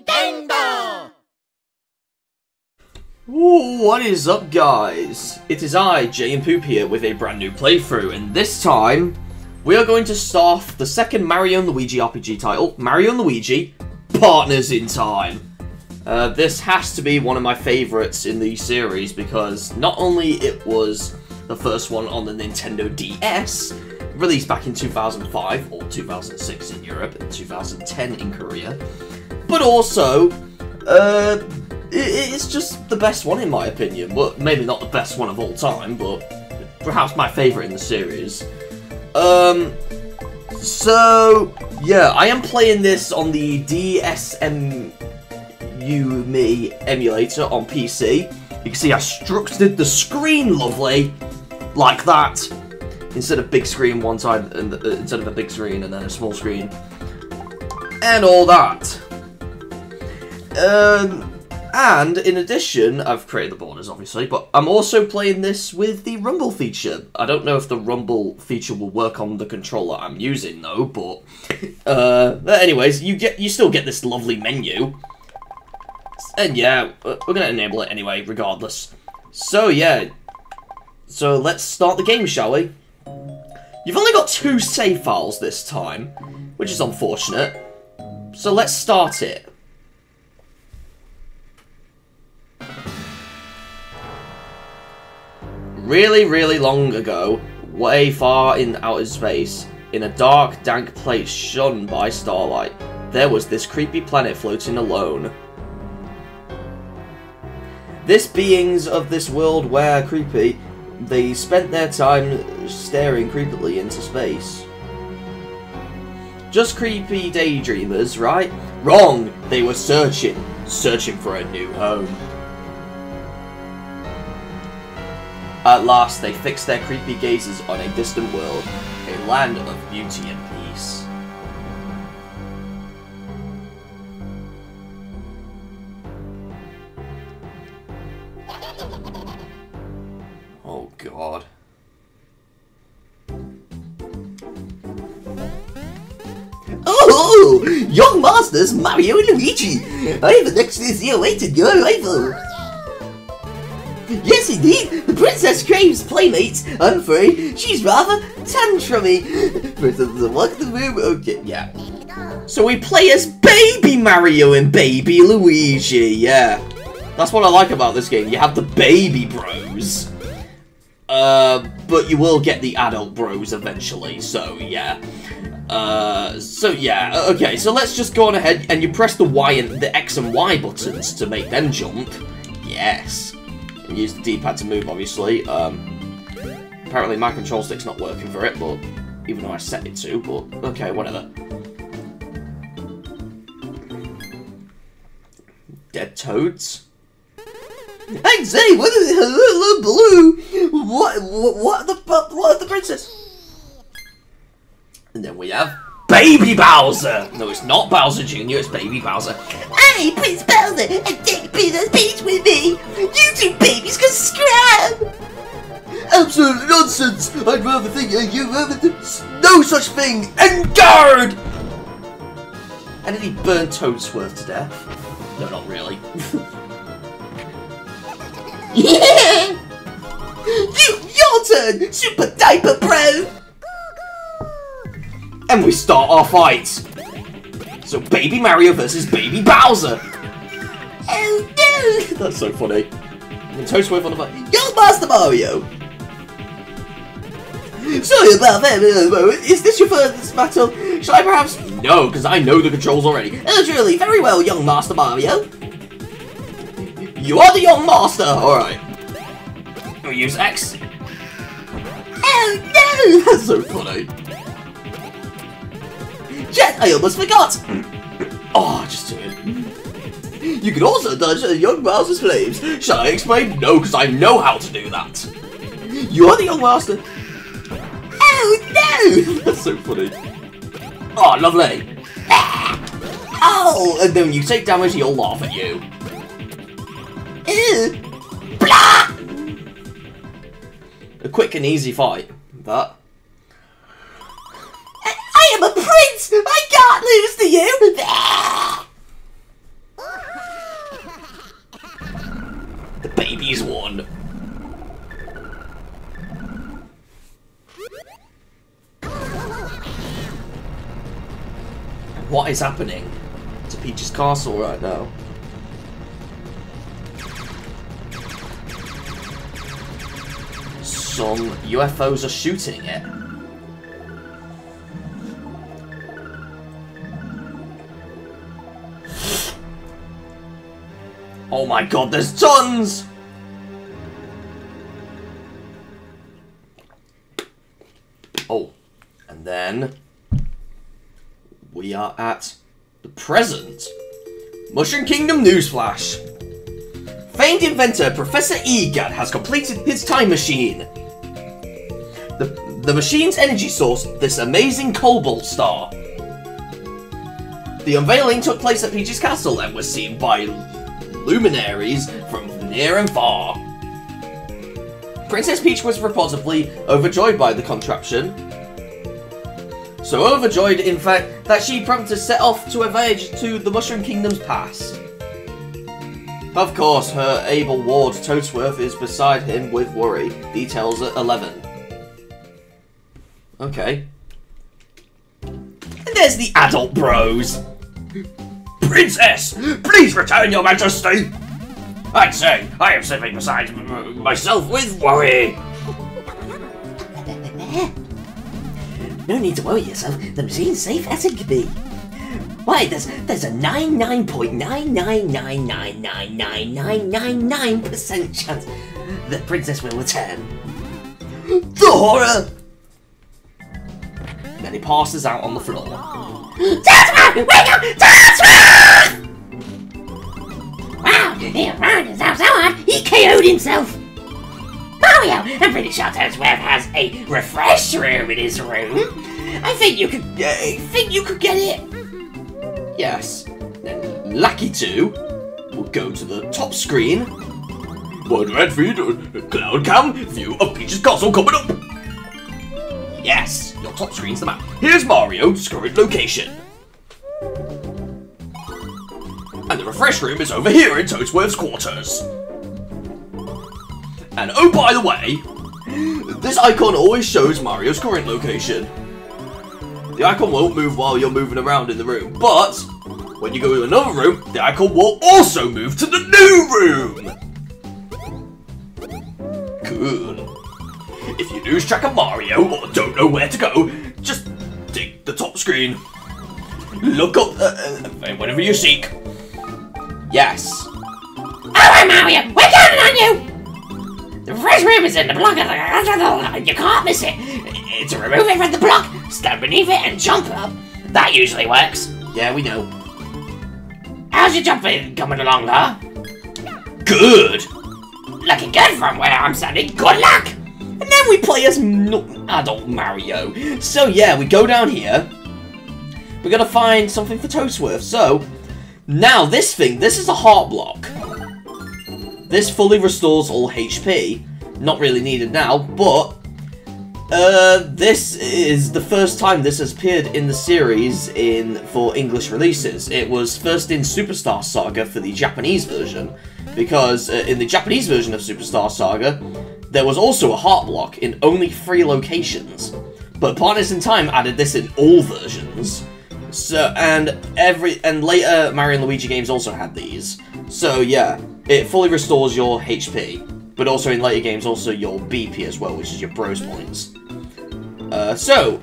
Nintendo! Ooh, what is up guys? It is I, JNPoop here with a brand new playthrough and this time we are going to start off the second Mario & Luigi RPG title, Mario & Luigi Partners in Time. Uh, this has to be one of my favourites in the series because not only it was the first one on the Nintendo DS, released back in 2005 or 2006 in Europe and 2010 in Korea, but also uh, it, it's just the best one in my opinion. Well, maybe not the best one of all time, but perhaps my favourite in the series. Um, so yeah, I am playing this on the DSM you me emulator on PC. You can see I structured the screen lovely, like that, instead of big screen one side, uh, instead of a big screen and then a small screen, and all that. Um, and in addition, I've created the borders obviously, but I'm also playing this with the Rumble feature. I don't know if the Rumble feature will work on the controller I'm using though, but uh, anyways, you get you still get this lovely menu. And yeah, we're gonna enable it anyway, regardless. So yeah, so let's start the game, shall we? You've only got two save files this time, which is unfortunate. So let's start it. Really, really long ago, way far in outer space, in a dark, dank place shunned by starlight, there was this creepy planet floating alone. This beings of this world were creepy. They spent their time staring creepily into space. Just creepy daydreamers, right? Wrong! They were searching. Searching for a new home. At last, they fixed their creepy gazes on a distant world, a land of beauty and peace. Oh god. Oh, young masters Mario and Luigi! I have anxiously awaited your arrival. Yes, indeed. The princess craves playmates. I'm afraid she's rather tantrumy. Princess, walk the room. Okay, yeah. So we play as Baby Mario and Baby Luigi, yeah. That's what I like about this game. You have the baby bros. Uh, but you will get the adult bros eventually, so yeah. Uh, so yeah, okay, so let's just go on ahead and you press the Y and the X and Y buttons to make them jump. Yes. Use the D-pad to move, obviously. Um, apparently my control stick's not working for it, but even though I set it to, but okay, whatever. Dead toads? Hey, say, what is hello, blue? What, what, what the, what the princess? And then we have Baby Bowser! No, it's not Bowser Jr., it's Baby Bowser. Hey, Prince Bowser, and take Princess Peach with me. You two babies can scrap. Absolute nonsense! I'd rather think of you rather than no such thing. And guard! And did he burn Toadsworth to death? No, not really. Yeah! You, your turn, Super Diaper Pro! And we start our fight. So Baby Mario versus Baby Bowser. Oh no! That's so funny. And Toadsworth on the fight. Young Master Mario! Sorry about that, uh, is this your first battle? Shall I perhaps... No, because I know the controls already. Oh, truly, very well, young Master Mario. You are the young master! Alright. We'll use X. Oh no! That's so funny. Jet, I almost forgot! Oh, just do it. You can also dodge a young Bowser's flames. Shall I explain? No, because I know how to do that. You are the young master. Oh no! That's so funny. Oh, lovely. Ah! Oh! And then when you take damage, he'll laugh at you. Ew. Blah! A quick and easy fight. That. I am a prince! I can't lose to you! the baby's won. What is happening to Peach's castle right now? Some UFOs are shooting it. Oh my god, there's tons! Oh, and then we are at the present. Mushroom Kingdom Newsflash. Famed inventor Professor Egad has completed his time machine. The, the machine's energy source, this amazing cobalt star. The unveiling took place at Peach's Castle and was seen by luminaries from near and far. Princess Peach was reportedly overjoyed by the contraption. So overjoyed, in fact, that she promptly set off to a voyage to the Mushroom Kingdom's past. Of course, her able ward Toadsworth is beside him with worry. Details at 11. Okay. And there's the adult bros. Princess, please return your majesty. I say, I am sitting beside myself with worry. No need to worry yourself. The machine's safe as it can be. Why, there's there's a 99.999999999% chance the Princess will return. The horror! Then he passes out on the floor. Tasman! Wake up! Tasman! Wow, he ran himself so hard, he KO'd himself. Mario, I'm pretty sure Toadsworth has a Refreshroom in his room. I think you could, I think you could get it. Yes. Then Lucky 2 will go to the top screen. One red feed, uh, cloud cam, view of Peach's castle coming up. Yes, your top screen's the map. Here's Mario's current location. And the Refreshroom is over here in Toadsworth's quarters. And oh, by the way, this icon always shows Mario's current location. The icon won't move while you're moving around in the room, but when you go to another room, the icon will also move to the new room! Cool. If you lose track of Mario or don't know where to go, just dig the top screen. Look up uh, uh, whatever you seek. Yes. Alright, Mario, we're counting on you! The Refreshroom is in the block. You can't miss it. It's remove it from the block, stand beneath it, and jump up. That usually works. Yeah, we know. How's your jumping coming along, huh? Good. Looking good from where I'm standing. Good luck! And then we play as adult Mario. So yeah, we go down here. We gotta find something for Toadsworth. So now this thing, this is a heart block. This fully restores all HP. Not really needed now, but uh, this is the first time this has appeared in the series in for English releases. It was first in Superstar Saga for the Japanese version, because uh, in the Japanese version of Superstar Saga, there was also a heart block in only three locations. But Partners in Time added this in all versions. So and every and later Mario and Luigi games also had these. So yeah, it fully restores your HP, but also in later games also your BP as well, which is your bros points. Uh, so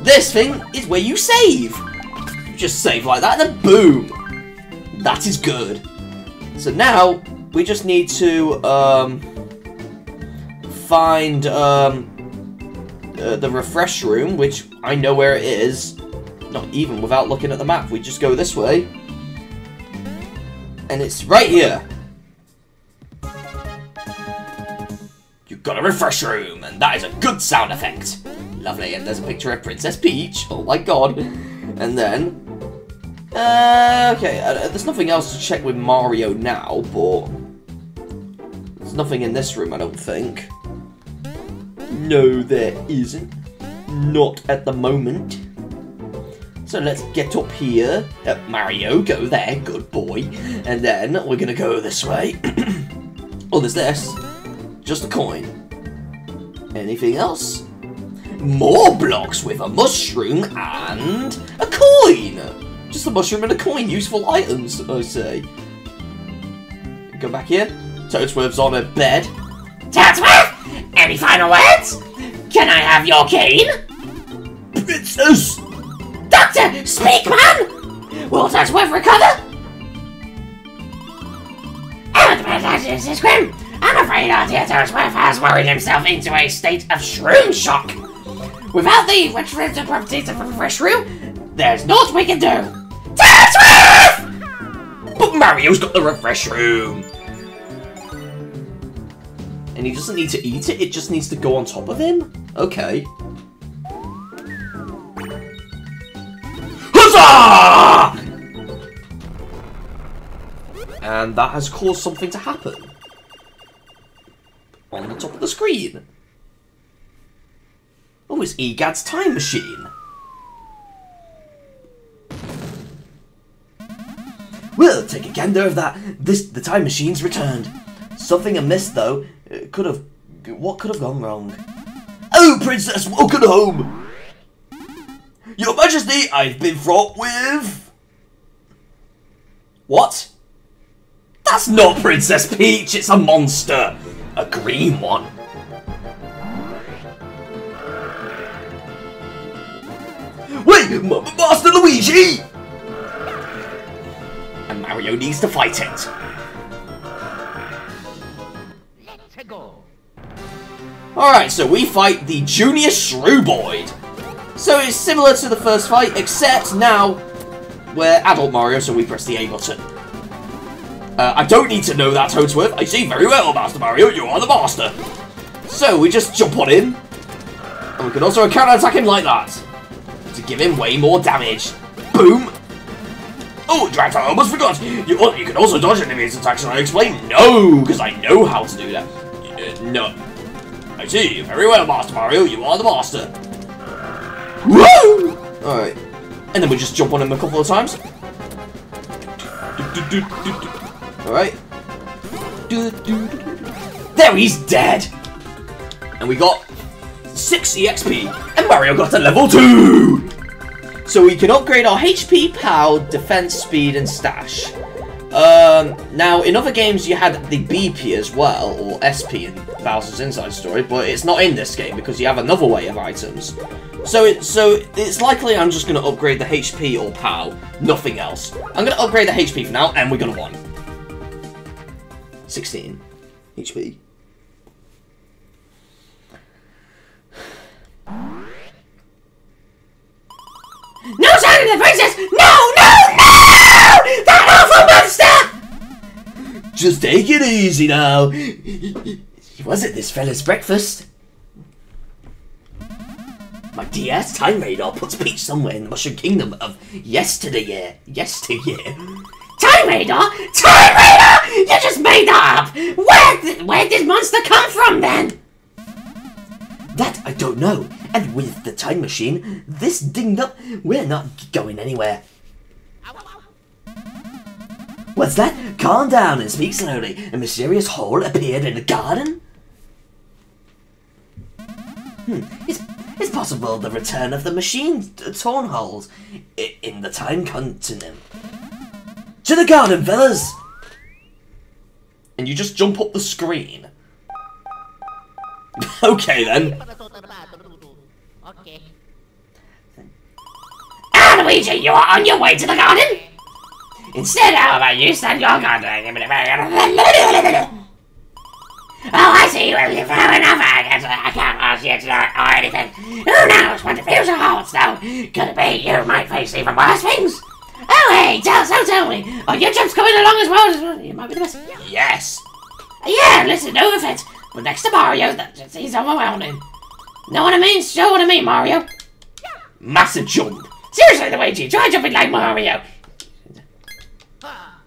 this thing is where you save. You just save like that, and then boom, that is good. So now we just need to um, find um, uh, the Refreshroom, which I know where it is. Not even without looking at the map. We just go this way. And it's right here. You've got a Refreshroom, and that is a good sound effect. Lovely, and there's a picture of Princess Peach. Oh my god. And then... Uh, okay, uh, there's nothing else to check with Mario now, but... There's nothing in this room, I don't think. No, there isn't. Not at the moment. So let's get up here. Uh, Mario, go there, good boy. And then we're gonna go this way. oh, there's this. Just a coin. Anything else? More blocks with a mushroom and a coin! Just a mushroom and a coin, useful items, I say. Go back here. Toadsworth's on a bed. Toadsworth, any final words? Can I have your cane? Princess! Doctor, speak, man! Will Toadsworth recover? This is grim. I'm afraid our dear Toadsworth has worried himself into a state of shroom shock. Without the retributive properties of a fresh room, there's naught we can do. Toadsworth! But Mario's got the Refreshroom! And he doesn't need to eat it, it just needs to go on top of him? Okay. Huzzah! And that has caused something to happen. On the top of the screen. Oh, it's Egad's time machine. We'll take a gander of that. This the time machine's returned. Something amiss though. It could have what could have gone wrong? Oh, Princess, welcome home! Your Majesty, I've been fraught with What? That's not Princess Peach, it's a monster! A green one. Wait, M Master Luigi! And Mario needs to fight it. Alright, so we fight the Junior Shrooboid. So it's similar to the first fight, except now we're adult Mario, so we press the A button. Uh, I don't need to know that, Toadsworth. I see very well, Master Mario, you are the master. So we just jump on him, and we can also counter-attack him like that, to give him way more damage. Boom! Oh, Drat, I almost forgot! You, you can also dodge enemies' attacks, and I explained no, because I know how to do that. Uh, no. I see, very well, Master Mario, you are the master. Woo! Alright. And then we just jump on him a couple of times. Alright. There, he's dead! And we got 6 EXP, and Mario got to level 2! So we can upgrade our HP, POW, defense, speed, and stash. Um, now, in other games you had the BP as well, or SP in Bowser's Inside Story, but it's not in this game because you have another way of items. So, it, so it's likely I'm just going to upgrade the HP or POW, nothing else. I'm going to upgrade the HP for now, and we're going to win. 16 HP. No sign the princess! No, no, no! That awful monster! Just take it easy now. Was it this fella's breakfast? My DS Time Radar puts Peach somewhere in the Mushroom Kingdom of yesterday. Yesteryear. Time Radar? Time Radar! You just made that up! Where, th- where did monster come from then? That I don't know. And with the time machine, this dinged up, we're not going anywhere. What's that? Calm down and speak slowly. A mysterious hole appeared in the garden? Hmm, it's, it's possible the return of the machine torn holes in the time continuum. To the garden, fellas! And you just jump up the screen. okay then. Okay. Ah, Luigi, you are on your way to the garden? Instead, how about you stand your ground? Oh, I see. Well, you've had enough. I guess I can't ask you to know or anything. Who knows what the future holds, though? Could it be you might face even worse things? Oh, hey, tell, so tell me. Are your jumps coming along as well? As well? You might be the best. Yes. Yeah, listen, no offense. But next to Mario, that, he's overwhelming. Know what I mean? Show what I mean, Mario. Massive jump. Seriously, Luigi, try jumping like Mario.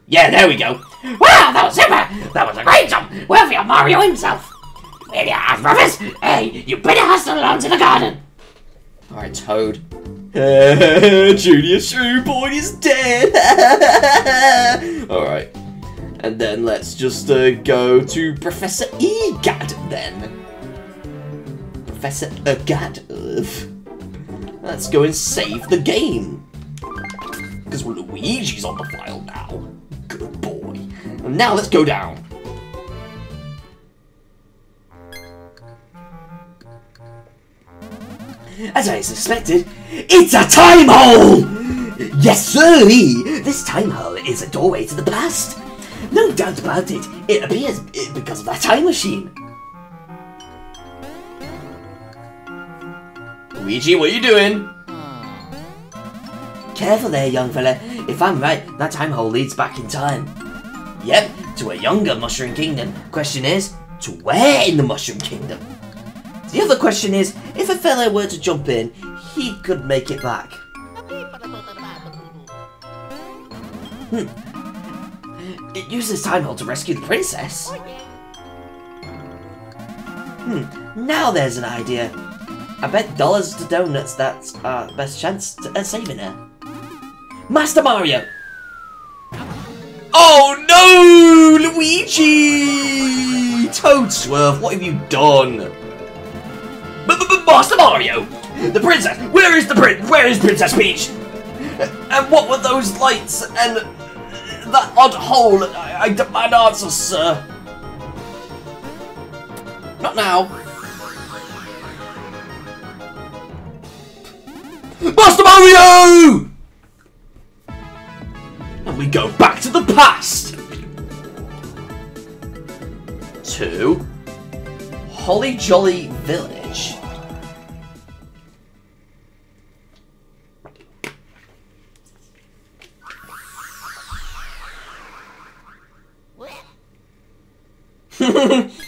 Yeah, there we go. Wow, that was super! That was a great jump! Worthy of Mario himself! Will you have brothers? Hey, you better hustle along to the garden! Alright, Toad. Junior Shrooboid is dead! Alright. And then let's just uh, go to Professor Egad then. Professor Egad. Let's go and save the game. Because Luigi's on the file now. Good boy. And now let's go down. As I suspected, it's a time hole! Yes, sir. This time hole is a doorway to the past. No doubt about it. It appears eh, because of that time machine. Luigi, what are you doing? Careful there, young fella. If I'm right, that time hole leads back in time. Yep, to a younger Mushroom Kingdom. Question is, to where in the Mushroom Kingdom? The other question is, if a fella were to jump in, he could make it back. Hmm. It uses time hole to rescue the princess. Hmm, now there's an idea. I bet dollars to donuts that's our best chance to uh, saving her. Master Mario! Oh no! Luigi! Toadsworth, what have you done? Master Mario! The princess! Where is the prin- Where is Princess Peach? And what were those lights and that odd hole? I, I demand answers, sir. Not now. Master Mario! And we go back to the past. To Hollijolli Village.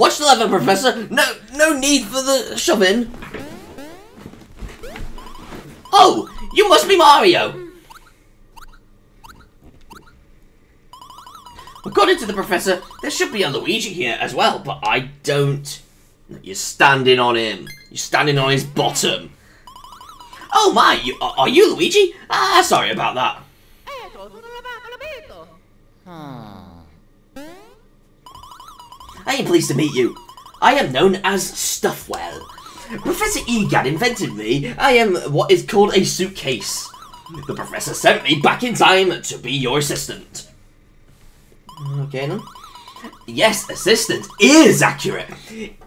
Watch the lever, Professor! No, no need for the shoving! Oh! You must be Mario! According to the Professor, there should be a Luigi here as well, but I don't... You're standing on him. You're standing on his bottom. Oh my, you, are you Luigi? Ah, sorry about that. Pleased to meet you. I am known as Stuffwell. Professor Egad invented me. I am what is called a suitcase. The professor sent me back in time to be your assistant. Okay then. Yes, assistant is accurate.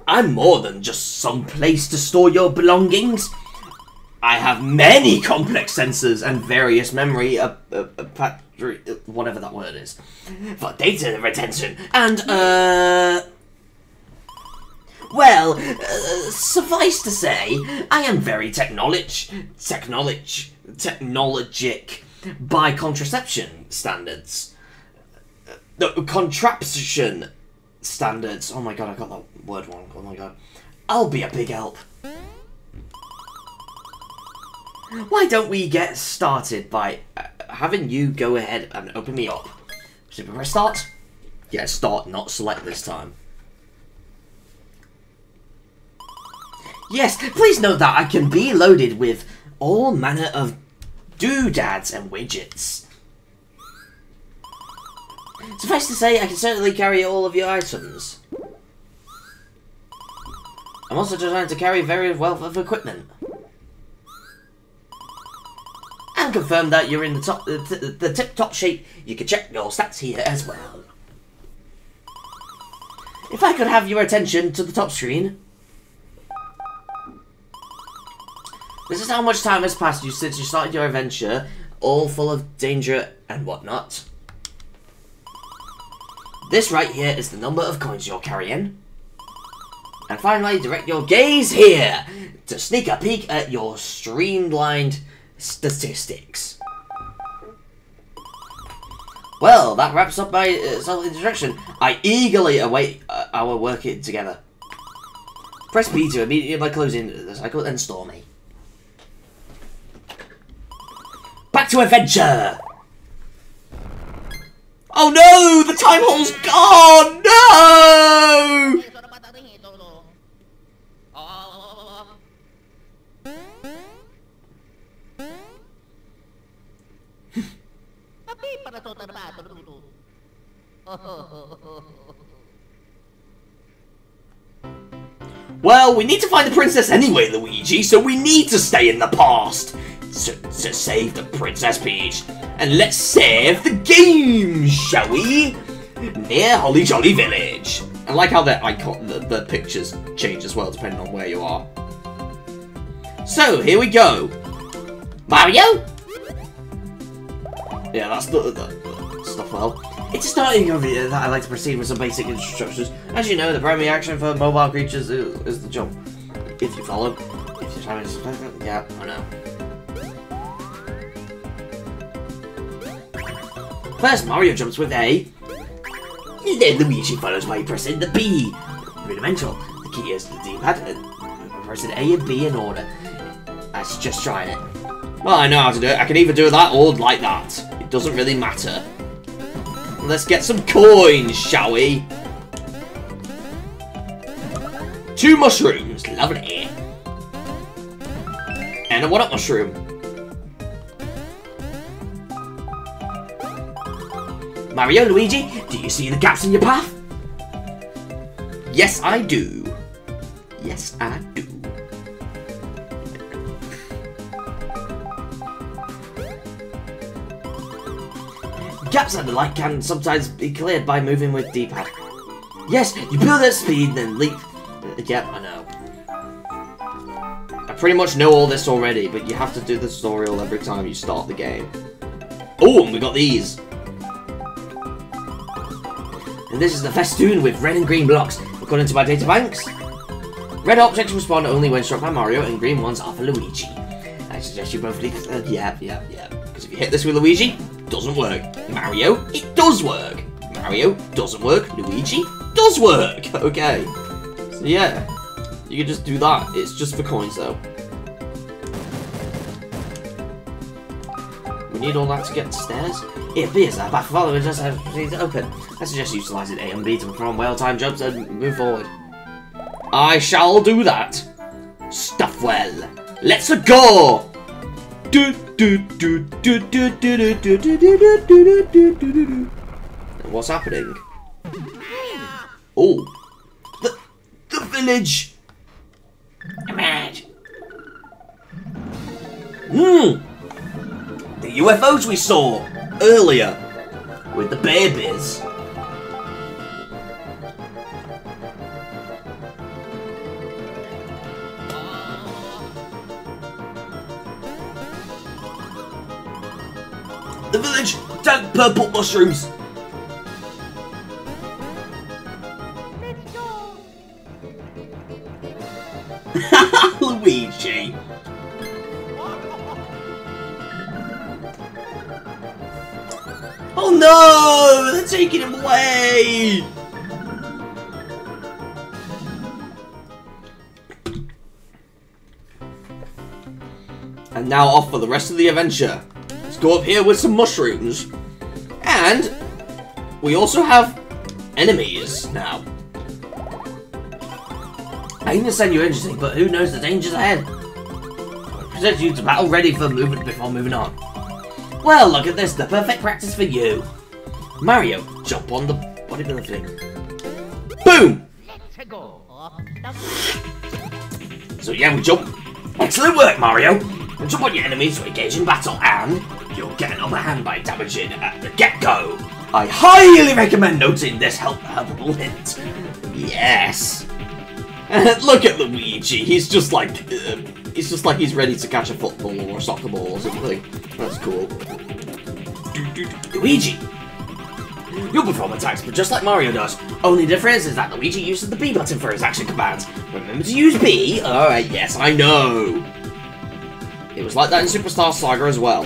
I'm more than just some place to store your belongings. I have many complex sensors and various memory, uh, uh, uh, uh, whatever that word is, for data retention and, uh, well, uh, suffice to say, I am very technolog, technolog, technologic by contraception standards. Uh, No, contraption standards. Oh my god, I got that word wrong. Oh my god. I'll be a big help. Why don't we get started by uh, having you go ahead and open me up? Super press start? Yeah, start, not select this time. Yes, please note that I can be loaded with all manner of doodads and widgets. Suffice to say, I can certainly carry all of your items. I'm also designed to carry very wealth of equipment. And confirm that you're in the top, the, the, tip-top shape. You can check your stats here as well. If I could have your attention to the top screen. This is how much time has passed you since you started your adventure, all full of danger and whatnot. This right here is the number of coins you're carrying. And finally, direct your gaze here to sneak a peek at your streamlined statistics. Well, that wraps up my uh, self-introduction. I eagerly await uh, our working together. Press B to immediately closing the cycle and store to adventure! Oh no! The time hole's gone! No! well, we need to find the princess anyway, Luigi, so we need to stay in the past! To, save the Princess Peach. And let's save the game, shall we? Near Hollijolli Village. I like how the icon, the, the pictures change as well, depending on where you are. So, here we go. Mario? Yeah, that's the, the, the Stuffwell. It's starting over here that I like to proceed with some basic instructions. As you know, the primary action for mobile creatures is, is the jump. If you follow, if you're trying to... Yeah, I know. First, Mario jumps with A. Then Luigi follows by pressing the B. Rudimental. The key is the D-pad pressing A and B in order. I just trying it. Well, I know how to do it. I can either do that or like that. It doesn't really matter. Let's get some coins, shall we? Two mushrooms. Lovely. And a one-up mushroom. Mario, Luigi, do you see the gaps in your path? Yes, I do. Yes, I do. Gaps under light can sometimes be cleared by moving with D-pad. Yes, you build at speed, then leap. Uh, yep, I know. I pretty much know all this already, but you have to do the tutorial every time you start the game. Oh, and we got these. And this is the festoon with red and green blocks. According to my data banks, red objects respond only when struck by Mario, and green ones are for Luigi. I suggest you both leave. Uh, yeah, yeah, yeah. Because if you hit this with Luigi, doesn't work. Mario, it does work. Mario doesn't work. Luigi does work. Okay. So yeah, you can just do that. It's just for coins though. need all that to get to stairs? It appears that back following just have to open. I suggest utilising A and B to perform well-timed jumps and move forward. I shall do that. Stuffwell. Let's go! What's happening? Oh. The, the village! Imagine. Mmm! UFOs we saw earlier with the babies. The village! Tank purple mushrooms! Luigi! No! They're taking him away! And now off for the rest of the adventure. Let's go up here with some mushrooms. And we also have enemies now. I send you interesting, but who knows the dangers ahead? Present you to battle ready for movement before moving on. Well, look at this, the perfect practice for you. Mario, jump on the bodybuilder thing. Boom! So yeah, we jump. Excellent work, Mario. And jump on your enemies to engage in battle, and you'll get an upper hand by damaging at the get-go. I highly recommend noting this help helpful hint. Yes. Look at Luigi. He's just like, uh, he's just like he's ready to catch a football or a soccer ball or something. That's cool. Luigi. You'll perform attacks, but just like Mario does. Only difference is that Luigi uses the B button for his action commands. Remember to use B? Alright, yes, I know. It was like that in Superstar Saga as well.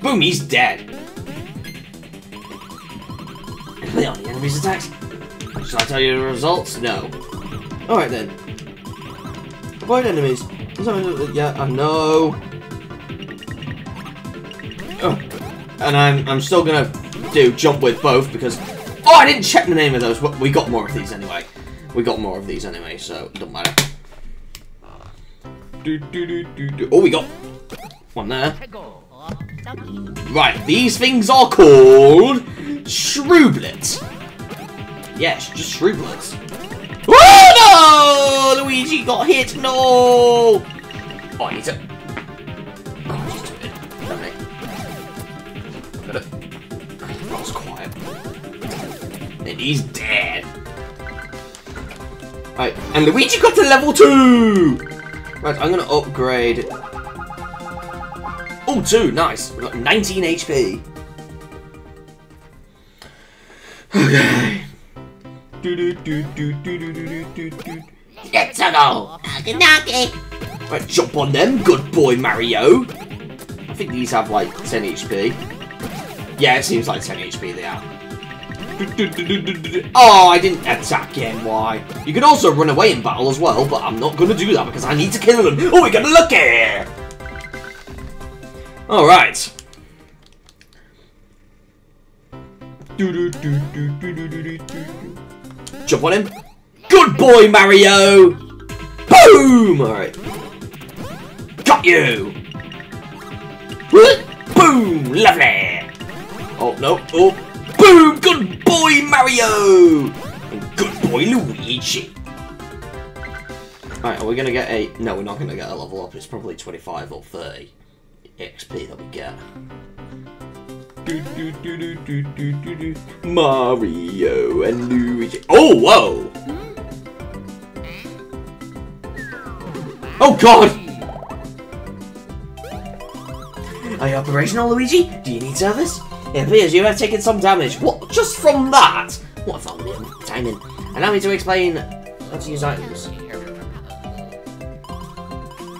Boom, he's dead. And play on the enemy's attacks. Shall I tell you the results? No. Alright then. Avoid enemies. Yeah, I know. Oh. And I'm I'm still gonna do jump with both because Oh I didn't check the name of those, we got more of these anyway. We got more of these anyway, so it doesn't matter. Do, do, do. Oh we got one there. Right, these things are called Shrooblets. Yes, just Shreeblets. Oh! Luigi got hit. No! Oh, I need to. That was quiet. And he's dead. Right, and Luigi got to level two. Right, I'm gonna upgrade. Oh, two, nice. We got 19 HP. Okay. Let's go. Knocky. Right, jump on them, good boy Mario. I think these have like 10 HP. Yeah, it seems like 10 HP they are. Oh, I didn't attack him, why? You can also run away in battle as well, but I'm not gonna do that because I need to kill them. Oh, we got lucky! Alright. Jump on him. Good boy, Mario! Boom! Alright. Got you! Boom! Lovely! Oh, no. Oh. Boom! Good boy, Mario! And good boy, Luigi. Alright, are we gonna get a... No, we're not gonna get a level up. It's probably 25 or 30 XP that we get. Mario and Luigi. Oh, whoa! Oh, God! Are you operational, Luigi? Do you need service? It appears you have taken some damage. What? Just from that? What a timing. Allow me to explain how to use items.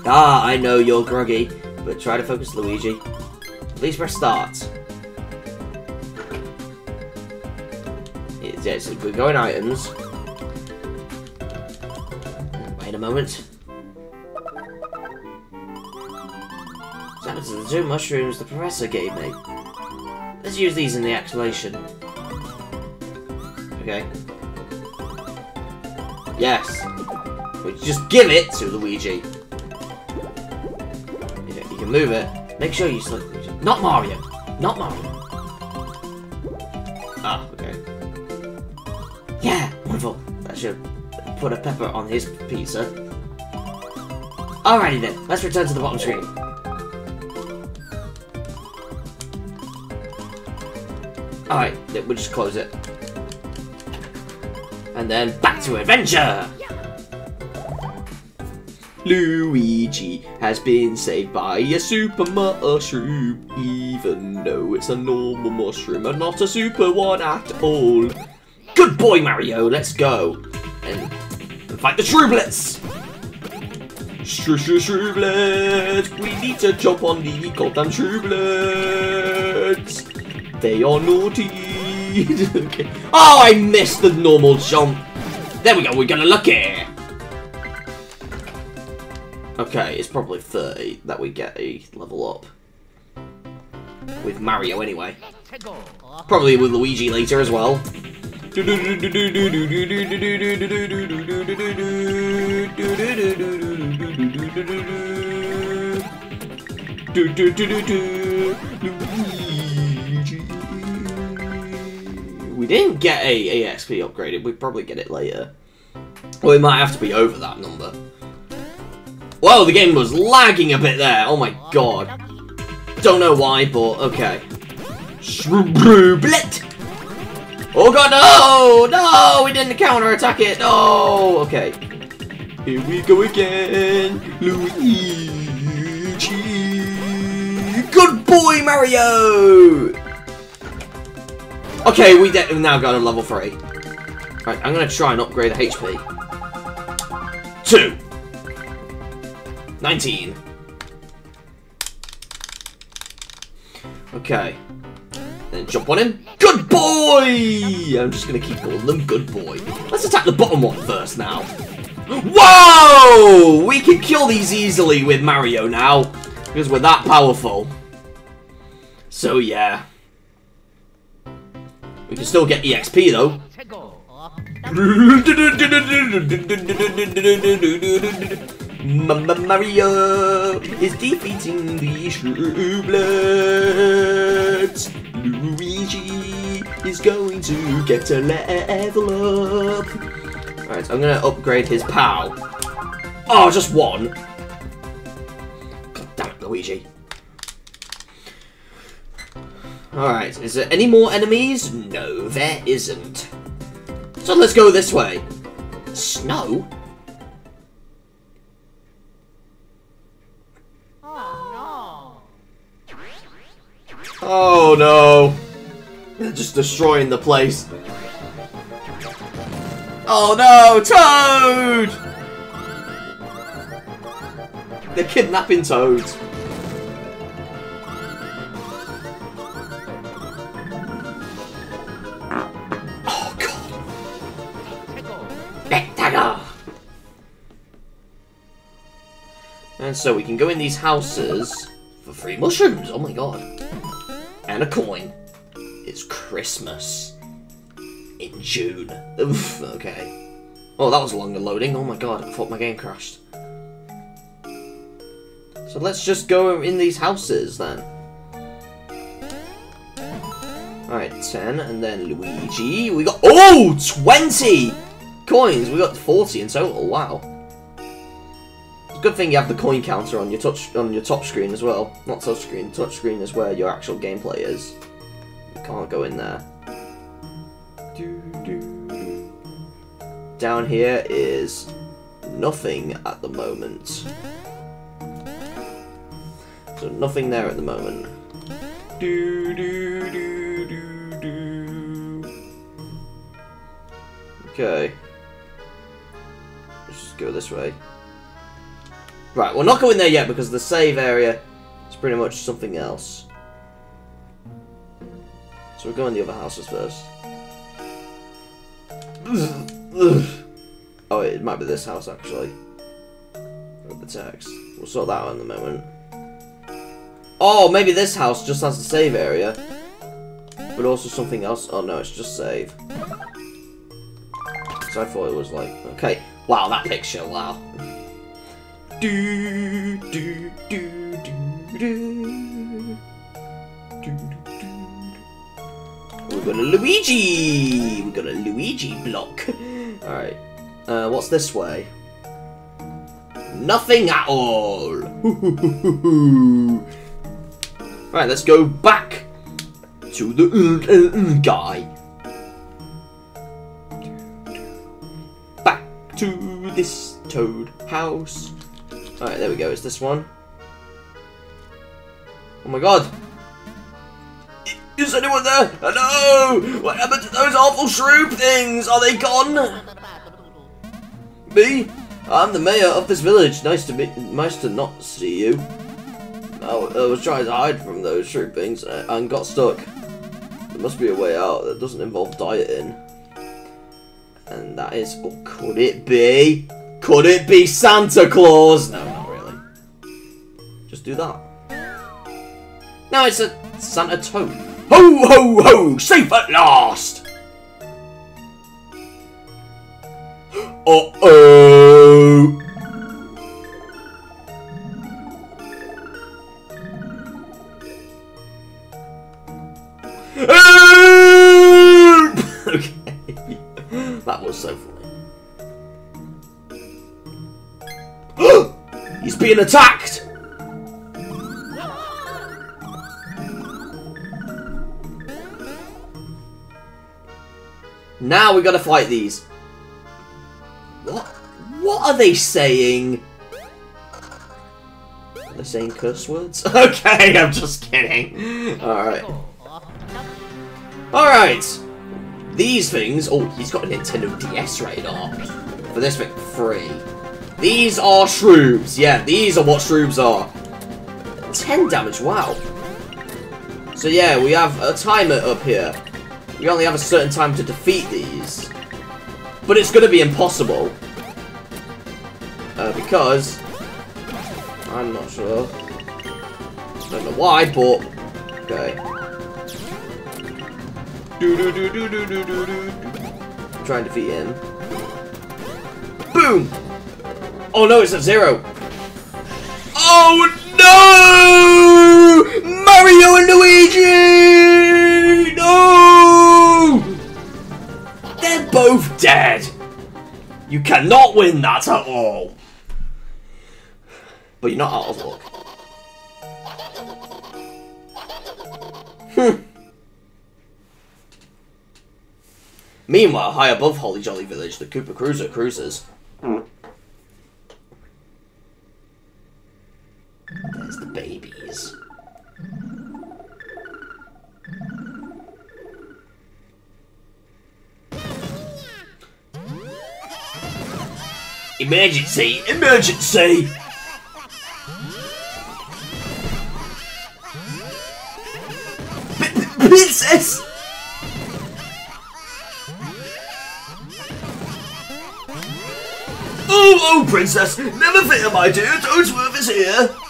Ah, I know you're groggy, but try to focus, Luigi. Please press start. Yes, yes, we go in items. Wait a moment. Samples of the two mushrooms the professor gave me. Let's use these in the explanation. Okay. Yes. We just give it to Luigi. You, you can move it. Make sure you select Luigi. Not Mario. Not Mario. Wonderful. That should put a pepper on his pizza. Alrighty then, let's return to the bottom screen. Alright, we'll just close it. And then back to adventure! Luigi has been saved by a super mushroom, even though it's a normal mushroom and not a super one at all. Good boy, Mario, let's go. And, fight the Shrooblets! Shrew! We need to jump on the goddamn Shrooblets! They are naughty! okay. Oh, I missed the normal jump! There we go, we got a lucky! Okay, it's probably 30 that we get a level up. With Mario anyway. Probably with Luigi later as well. We didn't get a AXP upgraded, we probably get it later. Well, it might have to be over that number. Whoa, the game was lagging a bit there. Oh my god. Don't know why, but okay. Shrooblet! Oh god, no! No! We didn't counter attack it! No! Okay. Here we go again. Luigi! Good boy, Mario! Okay, we now got a level 3. Right, I'm gonna try and upgrade the HP. 2. 19. Okay. Jump on him. Good boy! I'm just gonna keep calling them good boy. Let's attack the bottom one first now. Whoa! We can kill these easily with Mario now. Because we're that powerful. So yeah. We can still get EXP though. Mario is defeating the Shrooblets. Luigi is going to get a level up. Alright, I'm gonna upgrade his pal. Oh, just one. God damn it, Luigi. Alright, is there any more enemies? No, there isn't. So let's go this way. Snow? Oh no! They're just destroying the place. Oh no! Toad! They're kidnapping toads. Oh god. And so we can go in these houses for free mushrooms. Oh my god. And a coin. It's Christmas. In June. Oof, okay. Oh, that was longer loading. Oh my god, I thought my game crashed. So let's just go in these houses then. Alright, 10, and then Luigi. We got, oh, 20 coins. We got 40 in total, wow. Good thing you have the coin counter on your touch on your top screen as well. Not touch screen, touch screen is where your actual gameplay is. You can't go in there. Down here is nothing at the moment. So nothing there at the moment. Do do do do do. Okay. Let's just go this way. Right, we're not going there yet because the save area is pretty much something else. So we're going the other houses first. Oh, it might be this house actually. With the text. We'll sort that out in a moment. Oh, maybe this house just has the save area. But also something else. Oh no, it's just save. So I thought it was like, okay. Wow, that picture, wow. Do, do, do, do, do. We got a Luigi! We got a Luigi block. Alright. Uh, what's this way? Nothing at all! all! right, let's go back to the uh, uh, guy. Back to this toad house. Alright, there we go. Is this one? Oh my god! Is anyone there? Hello! What happened to those awful shroom things? Are they gone? Me? I'm the mayor of this village. Nice to meet. Nice to not see you. I, I was trying to hide from those shroom things uh, and got stuck. There must be a way out that doesn't involve dieting. And that is, or could it be? Could it be Santa Claus? No, not really. Just do that. No, it's a Santa Toad. Ho ho ho! Safe at last! Uh oh! okay. That was so. He's being attacked! Now we gotta fight these. What? What are they saying? Are they saying curse words? okay, I'm just kidding. Alright. Alright. These things... Oh, he's got a Nintendo DS radar. For this thing, free. These are shrooms. Yeah, these are what shrooms are. 10 damage, wow. So yeah, we have a timer up here. We only have a certain time to defeat these. But it's going to be impossible. Uh, because... I'm not sure. Don't know why, but... Okay. Do do do. Try and defeat him. Boom! Oh no, it's a zero. Oh no! Mario and Luigi! No! They're both dead. You cannot win that at all. But you're not out of luck. Hmm. Meanwhile, high above Hollijolli Village, the Koopa Cruiser cruises. There's the babies. Emergency! Emergency! Princess! Oh, oh, princess! Never fear, my dear. Toadsworth is here.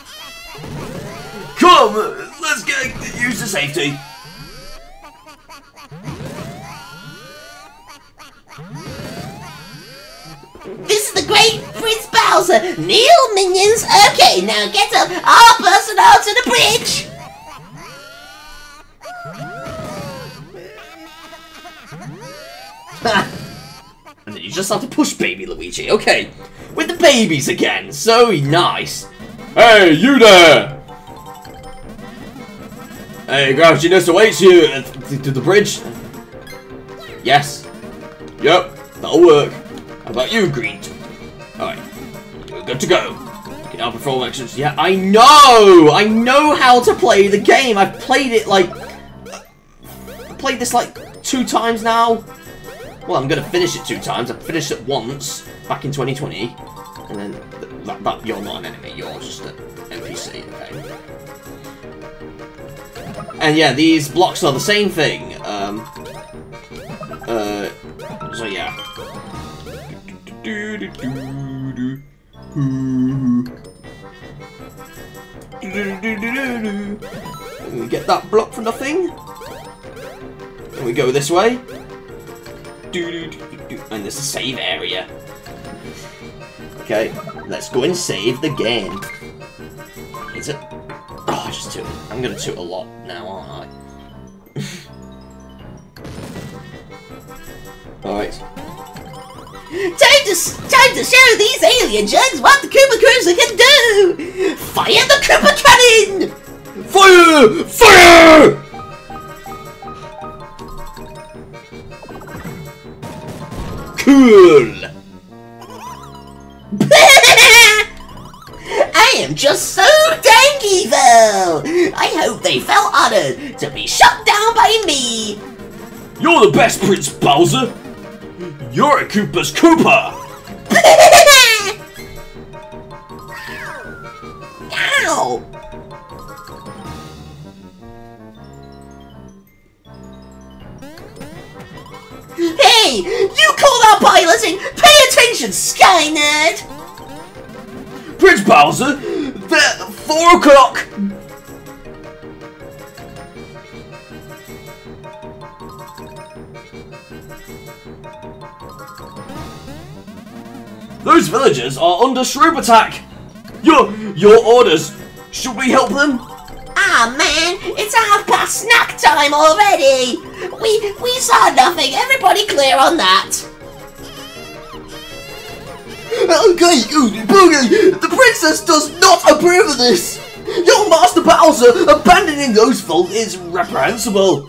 Come, let's get use the safety. This is the great Prince Bowser! Kneel, minions! Okay, now get up! I'll burst it out to the bridge! And then you just have to push baby Luigi. Okay, with the babies again. So nice. Hey, you there! Hey, Grouchiness awaits you to, to the bridge. Yes. Yep, that'll work. How about you, Green? Alright, good to go. You can now perform actions. Yeah, I know! I know how to play the game. I've played it like... I played this like two times now. Well, I'm gonna finish it two times. I finished it once back in 2020, and then th that, that you're not an enemy. You're just an NPC. Okay. And yeah, these blocks are the same thing. Um. Uh. So yeah. We get that block for nothing. And we go this way. And there's a save area. Okay, let's go and save the game. Is it? Oh, I just toot. I'm gonna toot a lot now, aren't I? Alright. Time to, time to show these alien jugs what the Koopa Cruiser can do! Fire the Koopa Cannon! Fire! Fire! Cool! I am just so dang evil! I hope they felt honored to be shot down by me! You're the best, Prince Bowser! You're a Koopa's Koopa! Ow! Hey! You call that piloting? Pay attention, Sky Prince Bowser! They're four o'clock! Those villagers are under shroom attack! Your your orders! Should we help them? Ah man, it's half past snack time already! We we saw nothing, everybody clear on that! Okay, Boogie, the princess does not approve of this! Your Master Bowser abandoning those folk is reprehensible!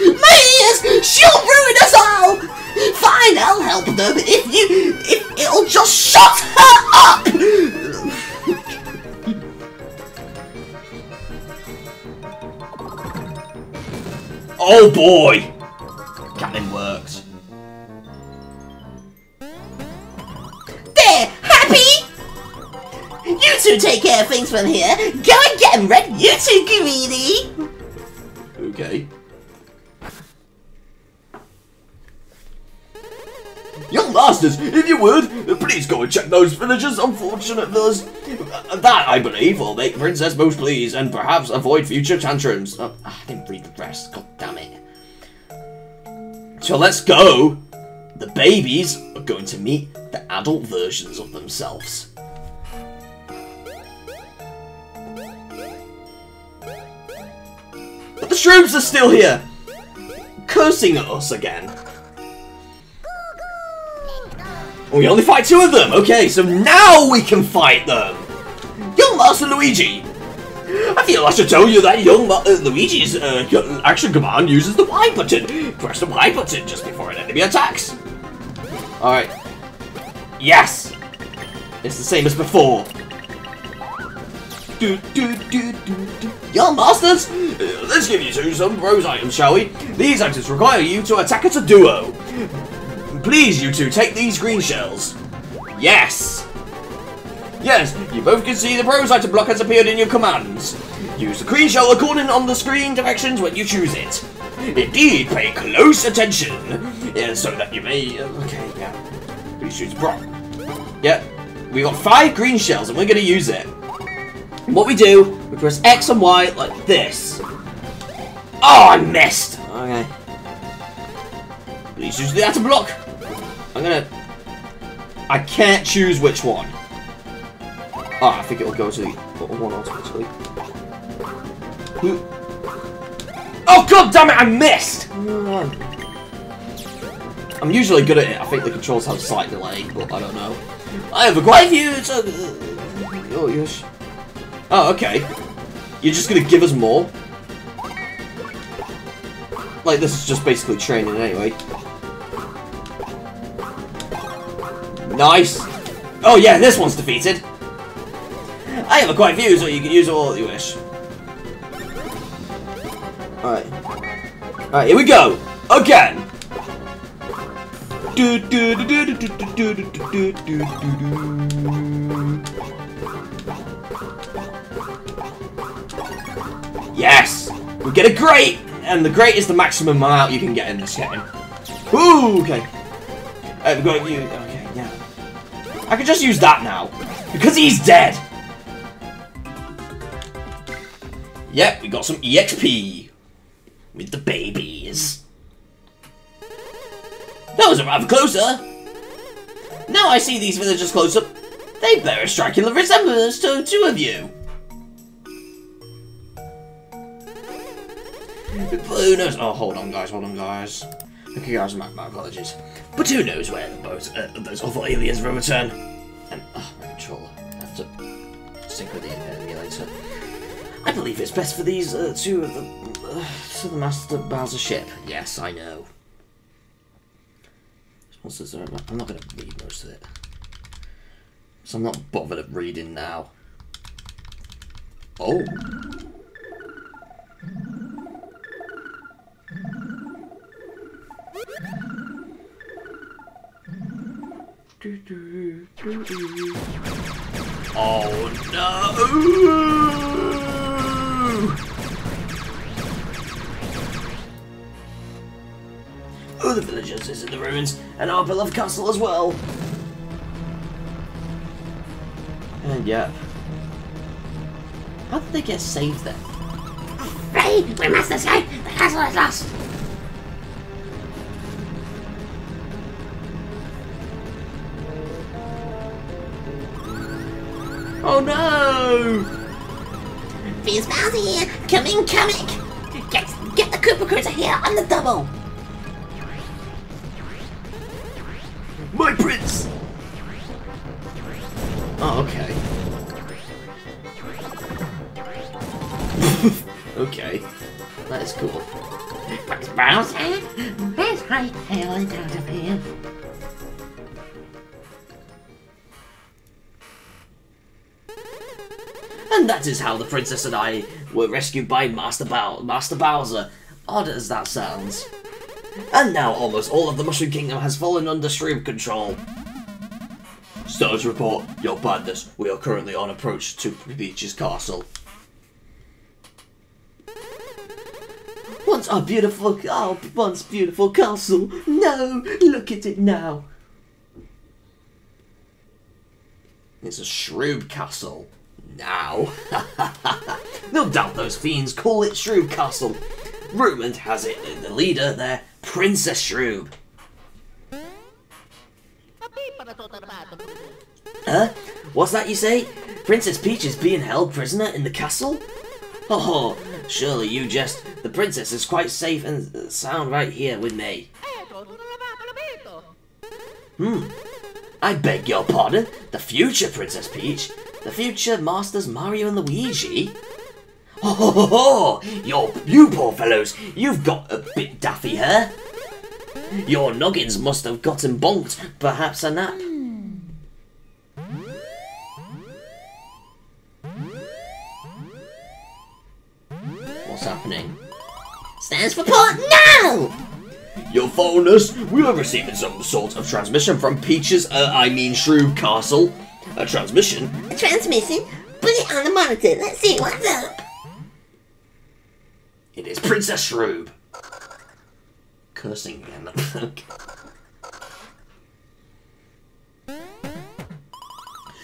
My! She'll ruin us all! Fine, I'll help them if you if it'll just shut her up! Oh boy! Cannon works. Happy? You two take care of things from here. Go and get 'em, Red. You two greedy. Okay. Young masters, if you would, please go and check those villagers' unfortunate villas. That, I believe, will make Princess most pleased and perhaps avoid future tantrums. Oh, I didn't read the rest. God damn it. So let's go. The babies are going to meet the adult versions of themselves. But the shrooms are still here. cursing at us again. We only fight two of them! Okay, so now we can fight them! Young Master Luigi! I feel I should tell you that young Ma uh, Luigi's uh, action command uses the Y button. Press the Y button just before an enemy attacks. Alright. Yes! It's the same as before. Do, do, do, do, do. Young Masters! Uh, let's give you two some Bros items, shall we? These items require you to attack as a duo. Please, you two, take these green shells. Yes! Yes, you both can see the Bros item block has appeared in your commands. Use the green shell according on the screen directions when you choose it. Indeed, pay close attention, yeah, so that you may... Uh, okay, yeah. Please choose Brock. Yeah, we got five green shells and we're going to use it. What we do, we press X and Y like this. Oh, I missed! Okay. Please use the item block. I'm gonna... I can't choose which one. Oh, I think it'll go to the one automatically. Oh god damn it, I missed! I'm usually good at it. I think the controls have slight delay, but I don't know. I have a great view. So... Uh, oh, yes. Oh, okay. You're just gonna give us more? Like, this is just basically training anyway. Nice! Oh yeah, this one's defeated! I have a quite few, so you can use all you wish. Alright. Alright, here we go! Again! Yes! We get a great! And the great is the maximum amount you can get in this game. Ooh, okay. Uh, I've got you. Okay, yeah. I can just use that now. Because he's dead! Yep, we got some EXP. With the babies. Those are rather closer. Now I see these villagers close up. They bear a striking resemblance to two of you. But Who knows? Oh, hold on, guys. Hold on, guys. Okay, guys, my, my apologies. But who knows where those, uh, those awful aliens will return? And, oh, my controller. I have to sync with the emulator. I believe it's best for these uh, two of them uh, to the Master Bowser ship. Yes, I know. Sponsors are, I'm not going to read most of it. So I'm not bothered at reading now. Oh. Oh no! The villagers is in the ruins, and our beloved castle as well. And yeah. How did they get saved then? Ray, we must escape! The castle is lost! Oh no! Fizz Bowser here! Coming, coming! Get, get the Koopa Cruiser here on the double! My prince! Oh, okay. okay. That is cool. Bowser, let's it out of here. And that is how the princess and I were rescued by Master, Bow Master Bowser. Odd as that sounds. And now almost all of the Mushroom Kingdom has fallen under Shroom control. Stars report, Your Badness, we are currently on approach to Peach's castle. Once our beautiful, oh, once beautiful castle. No, look at it now. It's a Shroob castle. Now. no doubt those fiends call it Shroob Castle. Rumored has it the leader there, Princess Shroob. Huh? What's that you say? Princess Peach is being held prisoner in the castle? Oh, Surely you jest. The princess is quite safe and sound right here with me. Hmm. I beg your pardon? The future Princess Peach? The future Masters Mario and Luigi? Ho ho ho ho! You're, you poor fellows, you've got a bit daffy here. Your noggins must have gotten bonked, perhaps a nap. What's happening? Stands for port now! Your phoneness, we are receiving some sort of transmission from Peach's, uh, I mean Shroob Castle. A transmission? A transmission? Put it on the monitor. Let's see what's up. It is Princess Shroob. Cursing again. Okay.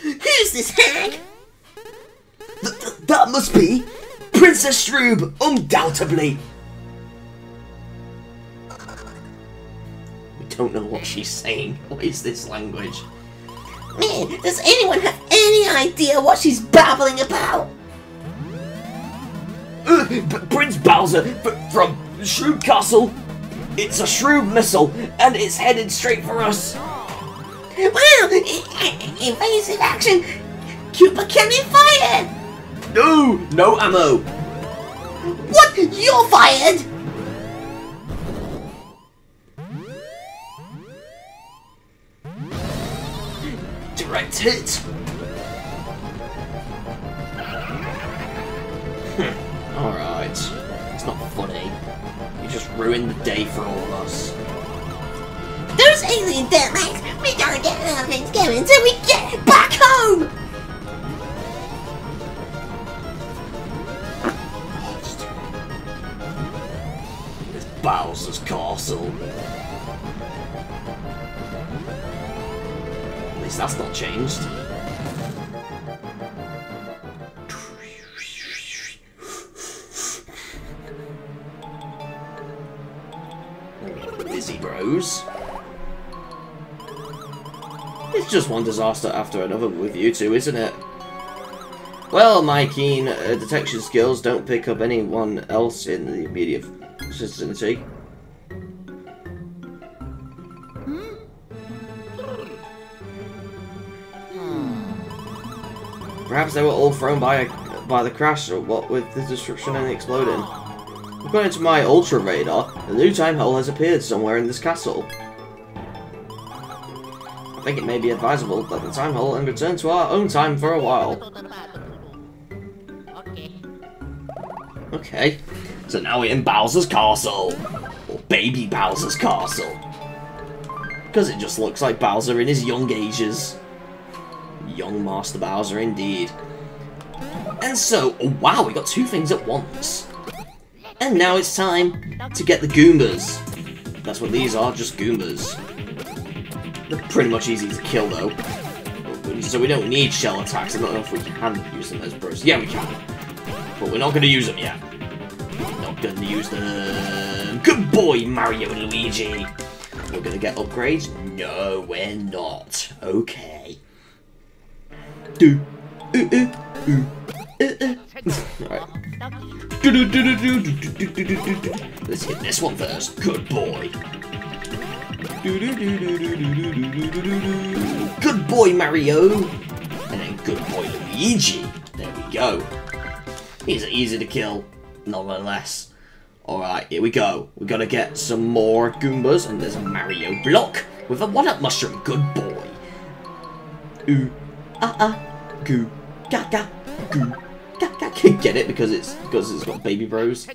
Who's this hag? Th- th- that must be Princess Shroob, undoubtedly. we don't know what she's saying. What is this language? Man, does anyone have any idea what she's babbling about? Uh, Prince Bowser from Shroob Castle. It's a Shroob missile, and it's headed straight for us. Wow! Invasive action! Koopa can be fired! No! No ammo! What? You're fired! Direct hit. Alright. It's not funny. You just ruined the day for all of us. Those alien dirtbags! We gotta get our things going until we get back home! This Bowser's Castle. At least that's not changed. Busy bros. It's just one disaster after another with you two, isn't it? Well, my keen uh, detection skills don't pick up anyone else in the immediate vicinity. Perhaps they were all thrown by a, by the crash, or what with the destruction and exploding. According to my ultra radar, a new time hole has appeared somewhere in this castle. I think it may be advisable that the time hole and return to our own time for a while. Okay, so now we're in Bowser's Castle. Or Baby Bowser's Castle. Because it just looks like Bowser in his young ages. Young Master Bowser indeed. And so, oh wow, we got two things at once. And now it's time to get the Goombas. That's what these are, just Goombas. They're pretty much easy to kill though. So we don't need shell attacks. I don't know if we can use them as bros. Yeah, we can. But we're not going to use them yet. Not going to use them. Good boy, Mario and Luigi. We're going to get upgrades? No, we're not. Okay. Do. Ooh, ooh, ooh. Alright. Let's hit this one first. Good boy. Good boy, Mario. And then good boy, Luigi. There we go. These are easy to kill, nonetheless. Alright, here we go. We're gonna get some more Goombas, and there's a Mario block with a one-up mushroom. Good boy. Ooh, ah ah, goo, gaga, goo. Get it? Because it's because it's got baby bros.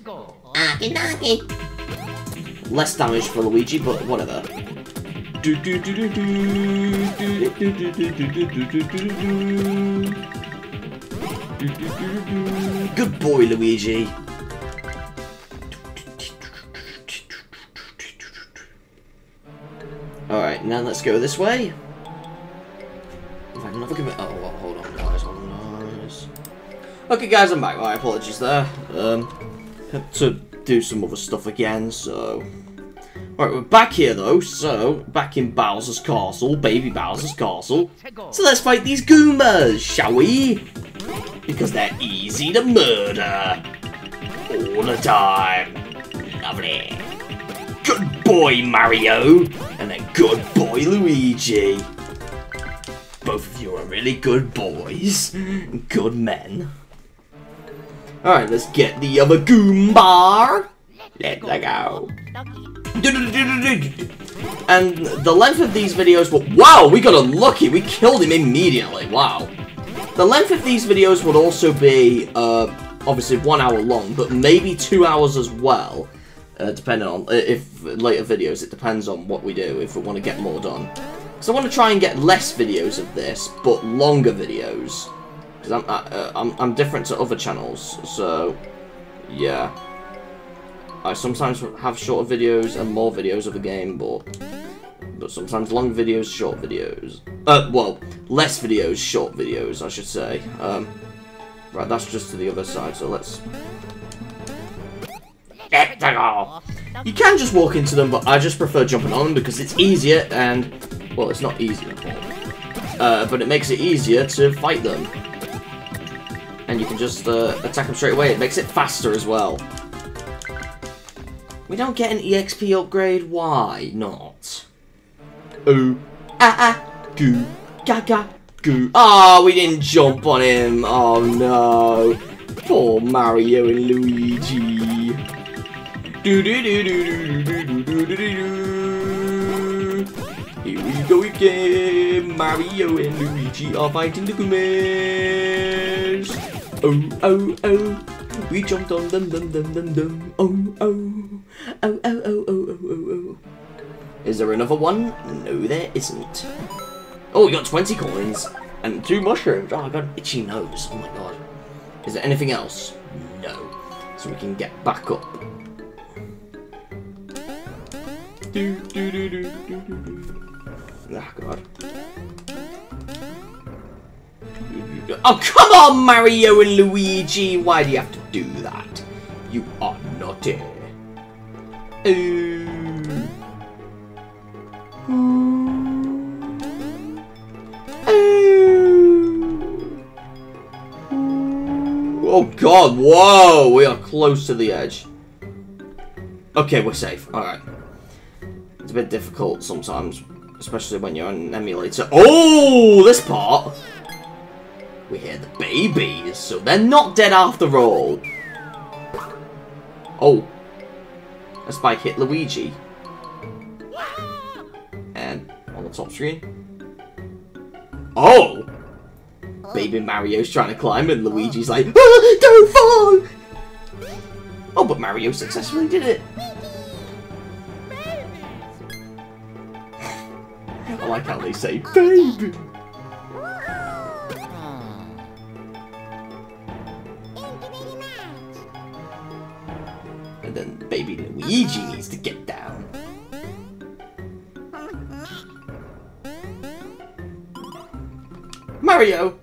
Less damage for Luigi, but whatever. Good boy, Luigi. Alright, now let's go this way. If I can Oh, hold on, guys. Hold on. Okay, guys, I'm back. My apologies there. Um, had to do some other stuff again, so. Alright, we're back here though, so, back in Bowser's Castle, baby Bowser's Castle. So let's fight these Goombas, shall we? Because they're easy to murder. all the time. Lovely. Good boy, Mario. And then good boy, Luigi. Both of you are really good boys. Good men. Alright, let's get the other Goomba. Let's go. And the length of these videos will- Wow, we got unlucky. We killed him immediately. Wow. The length of these videos would also be, uh, obviously one hour long, but maybe two hours as well. Uh, depending on, if later videos, it depends on what we do, if we want to get more done. So I want to try and get less videos of this, but longer videos. Because I'm, uh, I'm, I'm different to other channels, so, yeah. I sometimes have shorter videos and more videos of a game, but but sometimes long videos, short videos. Uh, well, less videos, short videos, I should say. Um, right, that's just to the other side, so let's... Let's. You can just walk into them, but I just prefer jumping on them because it's easier and... Well, it's not easier, uh, but it makes it easier to fight them. And you can just uh, attack them straight away. It makes it faster as well. We don't get an EXP upgrade. Why not? Oh, ah, ah, goo, gaga, goo. Oh, we didn't jump on him. Oh no. Poor Mario and Luigi. Do do do do do do do do do do. Here we go again. Mario and Luigi are fighting the Goombas. Oh oh oh. We jumped on them dum dum dum dum. Oh oh. Oh oh oh oh oh oh oh. Is there another one? No, there isn't. Oh, we got 20 coins and two mushrooms. Oh, I got an itchy nose. Oh my god. Is there anything else? No. So we can get back up. Do, do, do, do, do, do, do. Ah, God. Oh, come on, Mario and Luigi! Why do you have to do that? You are naughty. Ooh. Ooh. Oh god, whoa! We are close to the edge. Okay, we're safe. Alright. It's a bit difficult sometimes, especially when you're on an emulator. Oh, this part! We hear the babies, so they're not dead after all. Oh. A spike hit Luigi. And on the top screen. Oh! Baby Mario's trying to climb and Luigi's like, "Ah, don't fall! Oh, but Mario successfully did it. I like how they say, baby. Luigi needs to get down. Mario!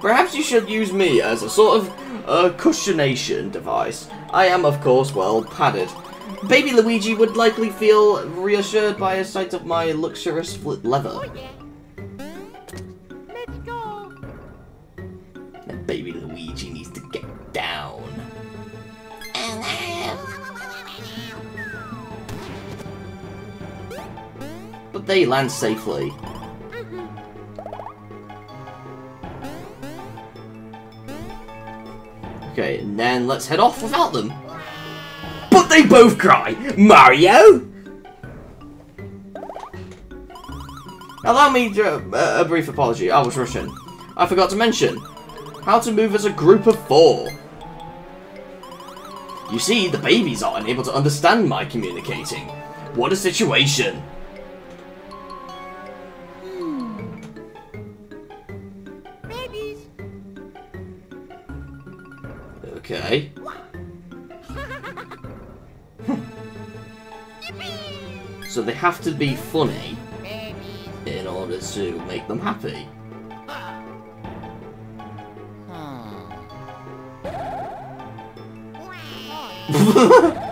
Perhaps you should use me as a sort of uh, cushionation device. I am, of course, well padded. Baby Luigi would likely feel reassured by a sight of my luxurious leather. They land safely. Okay, and then let's head off without them. But they both cry! Mario! Allow me to, uh, a brief apology. I was rushing. I forgot to mention how to move as a group of four. You see, the babies are unable to understand my communicating. What a situation. So they have to be funny in order to make them happy. Hmm.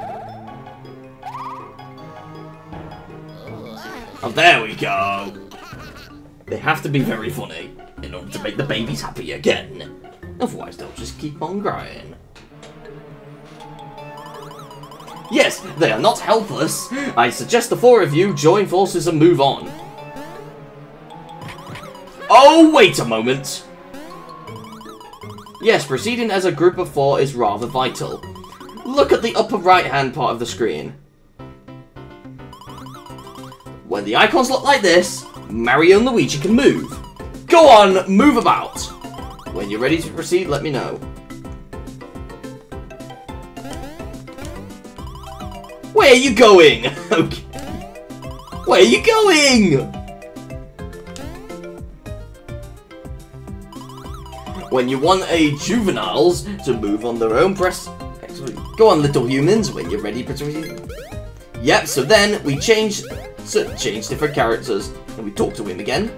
Oh, there we go. They have to be very funny in order to make the babies happy again. Otherwise, they'll just keep on growing. Yes, they are not helpless. I suggest the four of you join forces and move on. Oh, wait a moment. Yes, proceeding as a group of four is rather vital. Look at the upper right-hand part of the screen. When the icons look like this, Mario and Luigi can move. Go on, move about. When you're ready to proceed, let me know. Where are you going? okay. Where are you going? When you want a juveniles to move on their own, press... Go on, little humans, when you're ready, proceed. Yep, so then we change, so change different characters, and we talk to him again.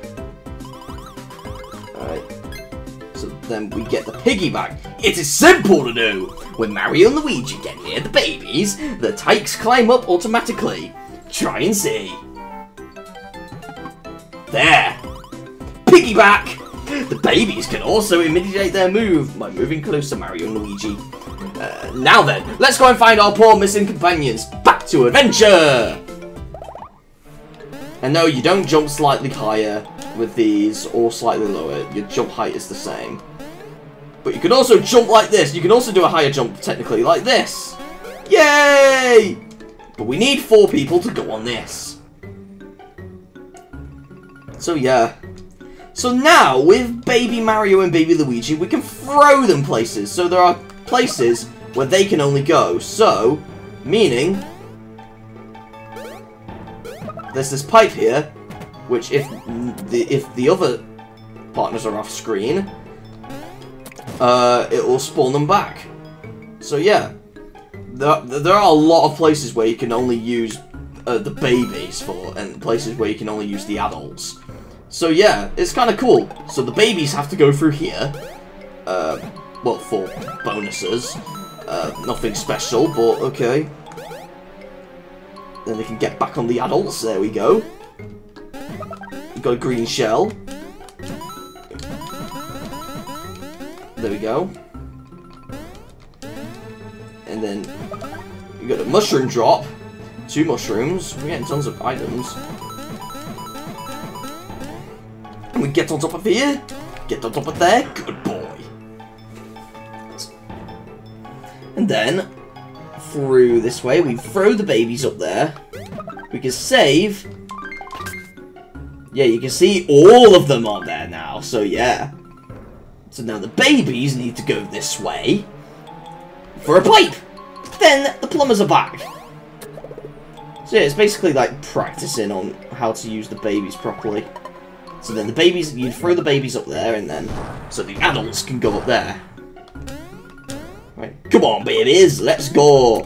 Then we get the piggyback. It is simple to do! When Mario and Luigi get near the babies, the tykes climb up automatically. Try and see. There! Piggyback! The babies can also imitate their move by moving close to Mario and Luigi. Uh, now then, let's go and find our poor missing companions. Back to adventure! And no, you don't jump slightly higher with these, or slightly lower. Your jump height is the same. But you can also jump like this. You can also do a higher jump, technically, like this. Yay! But we need four people to go on this. So yeah. So now, with Baby Mario and Baby Luigi, we can throw them places. So there are places where they can only go. So, meaning... There's this pipe here, which if the, if the other partners are off screen, uh, it will spawn them back. So yeah, there, there are a lot of places where you can only use uh, the babies for, and places where you can only use the adults. So yeah, it's kind of cool. So the babies have to go through here, uh, well, for bonuses. Uh, nothing special, but okay. Then they can get back on the adults, there we go. We've got a green shell. There we go. And then we got a mushroom drop. Two mushrooms. We're getting tons of items. And we get on top of here. Get on top of there. Good boy. And then through this way, we throw the babies up there. We can save. Yeah, you can see all of them on there now. So yeah. So now the babies need to go this way for a pipe. Then the plumbers are back. So yeah, it's basically like practicing on how to use the babies properly. So then the babies, you throw the babies up there and then, so the adults can go up there. Right, come on babies, let's go.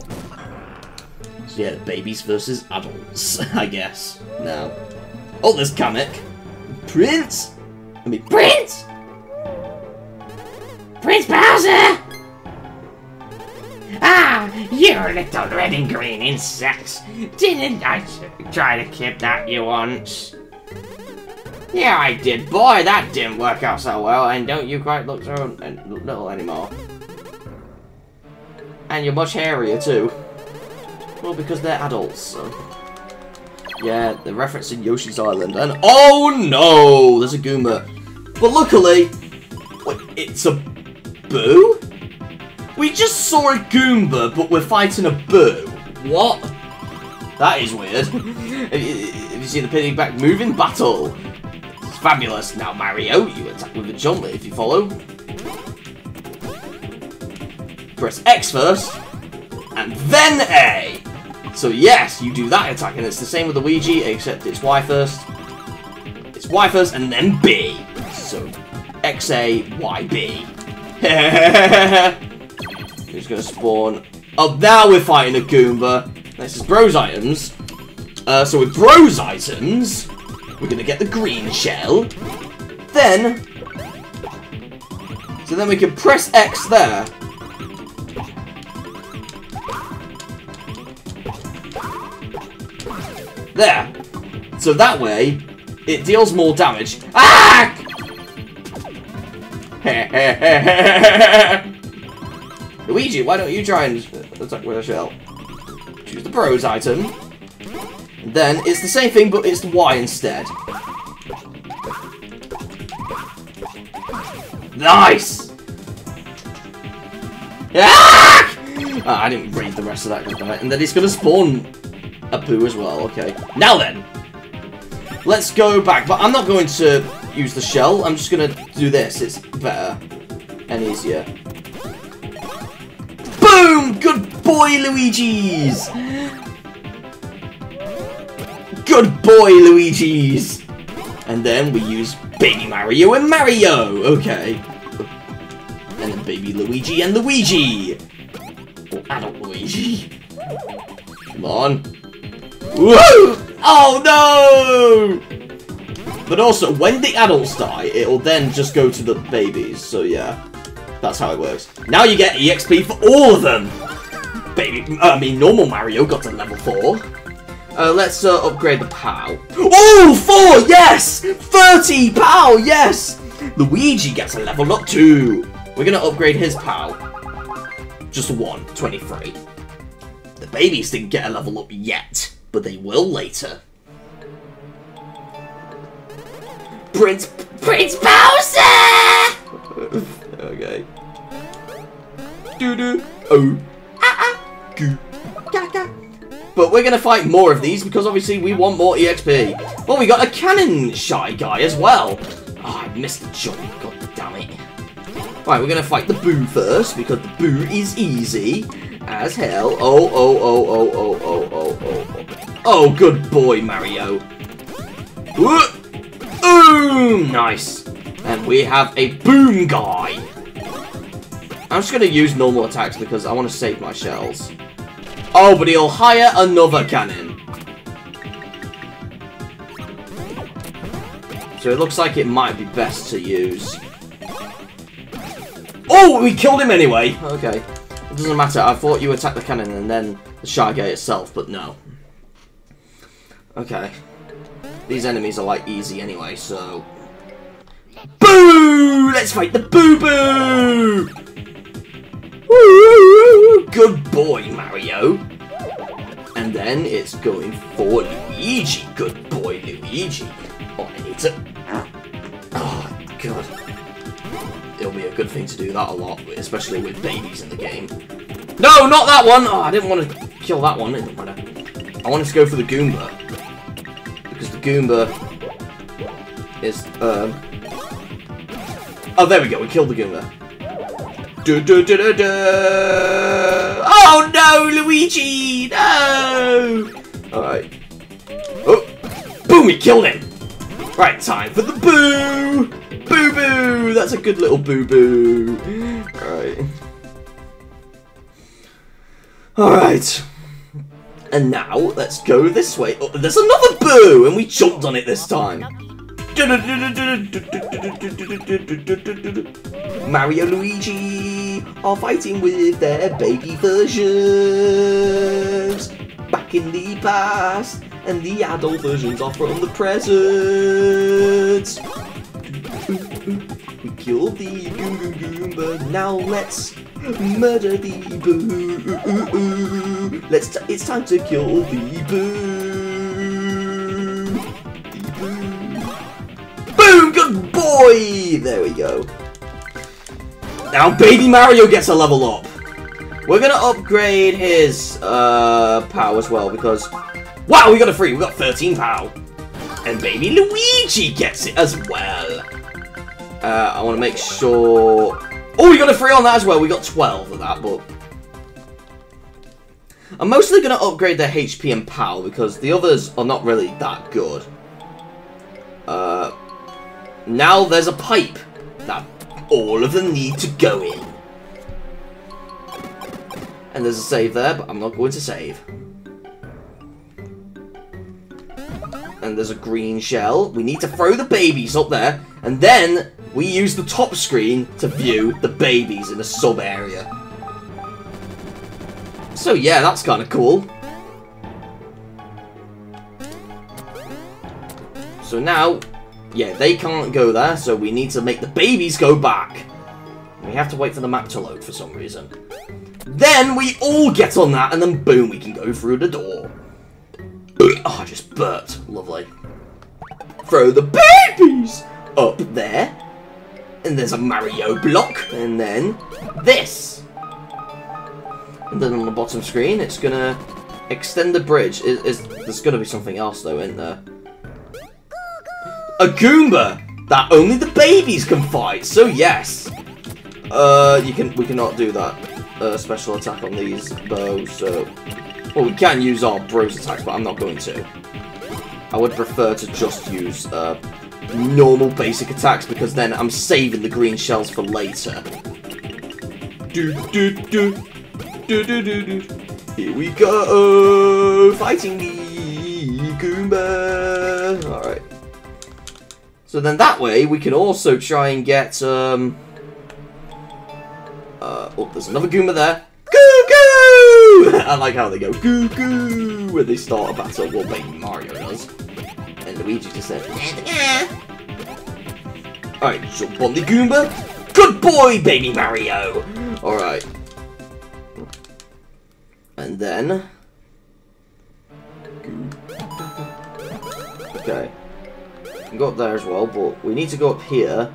So yeah, babies versus adults, I guess, now. Oh, there's Kamek. Prince! I mean, Prince! Prince Bowser! Ah, you little red and green insects! Didn't I try to kidnap you once? Yeah, I did. Boy, that didn't work out so well, and don't you quite look so little anymore. And you're much hairier, too. Well, because they're adults, so... Yeah, they're referencing Yoshi's Island, and... Oh, no! There's a Goomba. But luckily... Wait, it's a Boo? We just saw a Goomba, but we're fighting a Boo. What? That is weird. have, you, have you seen the piggyback moving battle? It's fabulous. Now, Mario, you attack with a jump if you follow. Press X first, and then A. So yes, you do that attack, and it's the same with the Ouija, except it's Y first. It's Y first, and then B. So, X A Y B. Who's gonna spawn? Oh, now we're fighting a Goomba. This is Bros items. Uh, so with Bros items, we're gonna get the green shell. Then, so then we can press X there. There. So that way, it deals more damage. Ah! Luigi, why don't you try and attack with a shell? Choose the Bros item. And then it's the same thing, but it's the Y instead. Nice! Ah! Ah, I didn't read the rest of that, And then it's gonna spawn a poo as well, okay. Now then! Let's go back, but I'm not going to use the shell, I'm just gonna do this, it's better and easier. Boom! Good boy, Luigi's! Good boy, Luigi's! And then we use Baby Mario and Mario! Okay. And then Baby Luigi and Luigi! Or Adult Luigi. Come on. Whoa! Oh no! But also, when the adults die, it'll then just go to the babies, so yeah. That's how it works. Now you get EXP for all of them! Baby, I mean, normal Mario got to level 4. Uh, let's uh, upgrade the POW. Oh, four, yes! 30 POW, yes! Luigi gets a level up too. We're gonna upgrade his POW. Just one, 23. The babies didn't get a level up yet, but they will later. Prince... Prince Bowser! okay. Doo-doo. Oh. Uh-uh. Goo. Gaga. But we're gonna fight more of these because obviously we want more EXP. Well, we got a cannon shy guy as well. Oh, I missed the jump. God damn it. Right, we're gonna fight the Boo first because the Boo is easy as hell. Oh oh, oh, oh, oh, oh, oh, oh, oh, oh. Oh, good boy, Mario. Boom! Nice. And we have a boom guy. I'm just going to use normal attacks because I want to save my shells. Oh, but he'll hire another cannon. So it looks like it might be best to use... Oh, we killed him anyway. Okay. It doesn't matter. I thought you attacked the cannon and then the Guy itself, but no. Okay. These enemies are like easy anyway, so... Boo! Let's fight the Boo Boo! Woo! Good boy, Mario. And then it's going for Luigi. Good boy, Luigi. Oh, I need to... Oh, God. It'll be a good thing to do that a lot, especially with babies in the game. No, not that one! Oh, I didn't want to kill that one. It matter. I wanted to go for the Goomba. Because the Goomba is, um... Oh, there we go. We killed the Goomba. Du, du, du, du, du. Oh no, Luigi! No! Alright. Oh! Boom! We killed him! Right, time for the boo! Boo boo! That's a good little boo boo. Alright. Alright. And now, let's go this way. Oh, there's another boo! And we jumped on it this time. Mario Luigi are fighting with their baby versions back in the past, and the adult versions are from the present. We killed the Goom Goom Goomba, now let's murder the Boo. Let's. It's time to kill the Boo. The Boo. Boom! Good boy! There we go. Now Baby Mario gets a level up. We're gonna upgrade his uh, power as well because... Wow, we got a free. We got 13 power. And Baby Luigi gets it as well. Uh, I want to make sure... Oh, we got a 3 on that as well. We got 12 of that, but... I'm mostly going to upgrade their HP and POW because the others are not really that good. Uh, now there's a pipe that all of them need to go in. And there's a save there, but I'm not going to save. And there's a green shell. We need to throw the babies up there, and then we use the top screen to view the babies in a sub area. So yeah, that's kind of cool. So now, yeah, they can't go there, so we need to make the babies go back. We have to wait for the map to load for some reason. Then we all get on that, and then boom, we can go through the door. Oh, I just burped. Lovely. Throw the babies up there. And there's a Mario block. And then this. And then on the bottom screen, it's gonna extend the bridge. Is, is There's gonna be something else, though, isn't there? A Goomba! That only the babies can fight, so yes. Uh, you can we cannot do that uh, special attack on these bows, so... Well, we can use our bros attacks, but I'm not going to. I would prefer to just use uh, normal basic attacks, because then I'm saving the green shells for later. Do, do, do. Do, do, do, do. Here we go! Fighting the Goomba! Alright. So then that way, we can also try and get, um... Uh, oh, there's another Goomba there. Goo goo! I like how they go goo goo when they start a battle. Well, baby Mario does. And Luigi just said, Alright, jump on the Goomba. Good boy, baby Mario! Alright. And then... Okay. Go up there as well, but we need to go up here.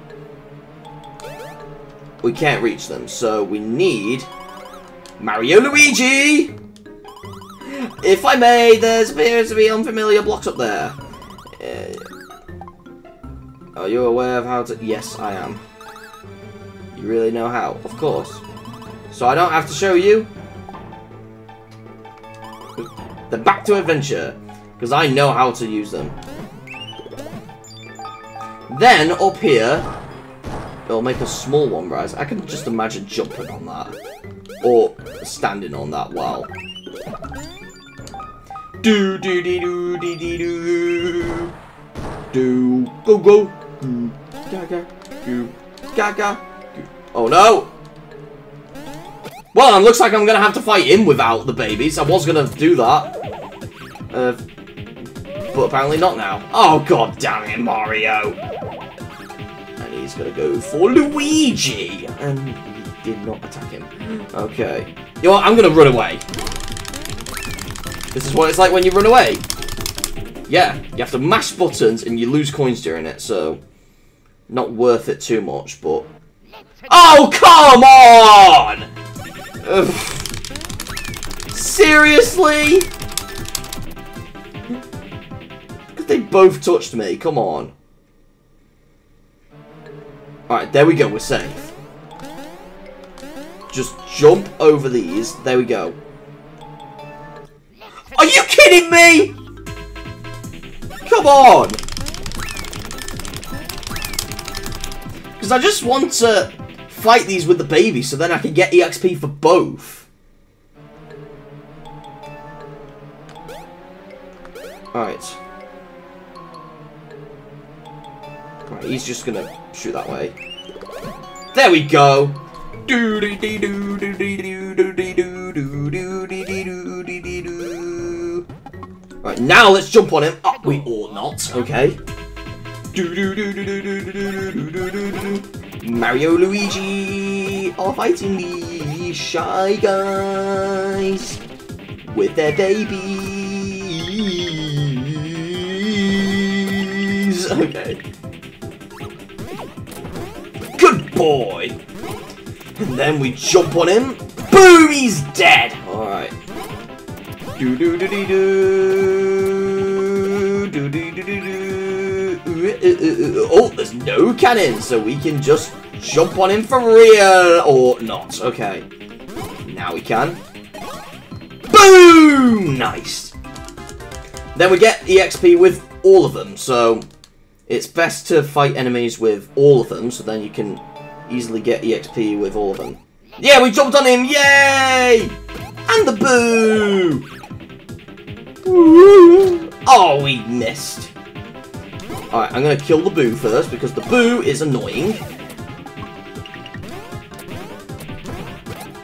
We can't reach them, so we need... Mario Luigi! If I may, there appears to be unfamiliar blocks up there. Are you aware of how to... Yes, I am. You really know how? Of course. So I don't have to show you? Then back to adventure. Because I know how to use them. Then, up here, it'll make a small one rise. I can just imagine jumping on that. Or standing on that while. Do do dee do dee dee do. Do go go. Goo gaga. Goo gaga. Goo. Oh no! Well, it looks like I'm gonna have to fight him without the babies. I was gonna do that. Uh, but apparently not now. Oh god damn it, Mario! And he's gonna go for Luigi! And he did not attack him. Okay. You know what, I'm gonna run away. This is what it's like when you run away. Yeah, you have to mash buttons and you lose coins during it, so... Not worth it too much, but... Oh, come on! Ugh. Seriously? They both touched me, come on. Alright, there we go, we're safe. Just jump over these, there we go. Kidding me? Come on! Because I just want to fight these with the baby so then I can get EXP for both. Alright. Right, he's just gonna shoot that way. There we go! Right, now let's jump on him. Oh, we ought not, okay. Mario Luigi are fighting the Shy Guys with their babies. Okay. Good boy. And then we jump on him. Boom, he's dead. Alright. Do do do do do. Do do do do do. Oh, there's no cannon, so we can just jump on him for real or not. Okay, now we can. Boom! Nice. Then we get EXP with all of them, so it's best to fight enemies with all of them, so then you can easily get EXP with all of them. Yeah, we jumped on him! Yay! And the boo! Oh, we missed. Alright, I'm gonna kill the boo first, because the boo is annoying.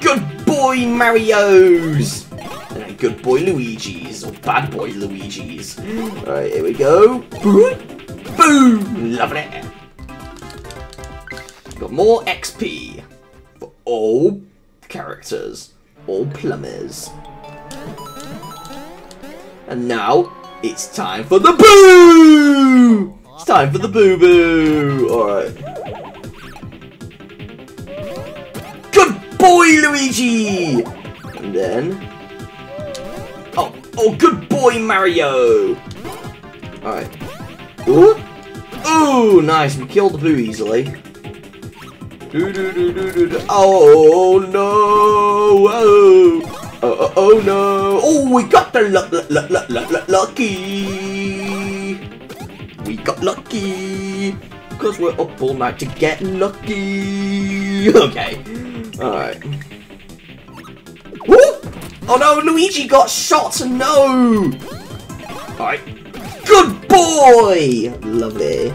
Good boy, Marios! And then good boy, Luigi's, or bad boy, Luigi's. Alright, here we go. Boom! Boom! it. Got more XP. For all characters, all plumbers. And now it's time for the boo! It's time for the boo boo! Alright. Good boy, Luigi! And then. Oh, oh, good boy, Mario! Alright. Ooh! Ooh, nice. We killed the boo easily. Do, do, do, do, do, do. Oh no! Oh. Oh, oh, no! Oh, we got the luck, luck, luck, luck, lucky! We got lucky! Because we're up all night to get lucky! Okay. Alright. Oh no, Luigi got shot! No! Alright. Good boy! Lovely.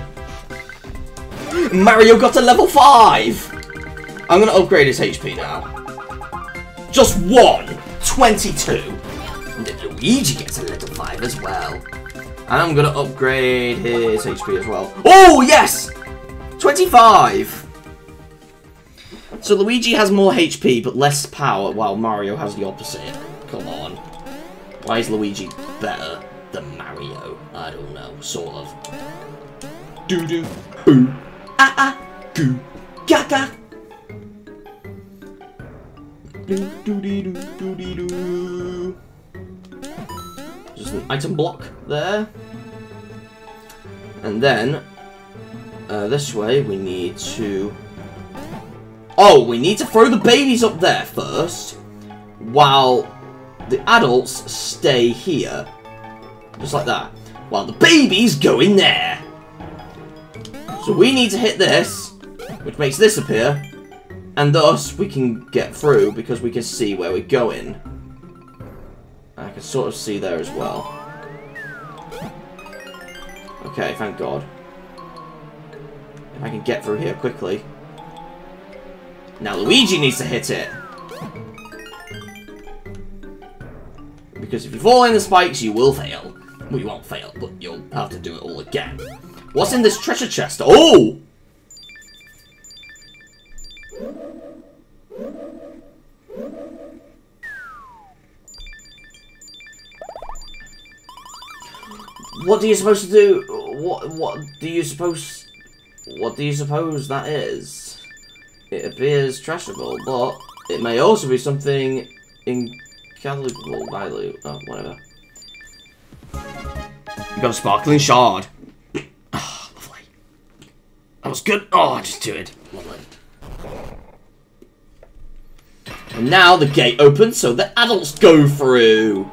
Mario got to level 5! I'm gonna upgrade his HP now. Just one! 22. And Luigi gets a level 5 as well. And I'm gonna upgrade his HP as well. Oh, yes! 25! So Luigi has more HP but less power, while Mario has the opposite. Come on. Why is Luigi better than Mario? I don't know, sort of. Doo doo, boo, ah ah, goo, gaga. Doo dee dee. Just an item block there. And then, uh, this way we need to... Oh, we need to throw the babies up there first, while the adults stay here. Just like that. While the babies go in there. So we need to hit this, which makes this appear, and thus we can get through because we can see where we're going. I can sort of see there as well. Okay, thank God. If I can get through here quickly. Now Luigi needs to hit it. Because if you fall in the spikes, you will fail. Well, you won't fail, but you'll have to do it all again. What's in this treasure chest? Oh! What do you supposed to do? What what do you suppose? What do you suppose that is? It appears trashable, but it may also be something incalculable value. Oh, whatever. You got a sparkling shard. Ah, lovely. That was good. Oh, I just do it. Lovely. And now the gate opens so the adults go through.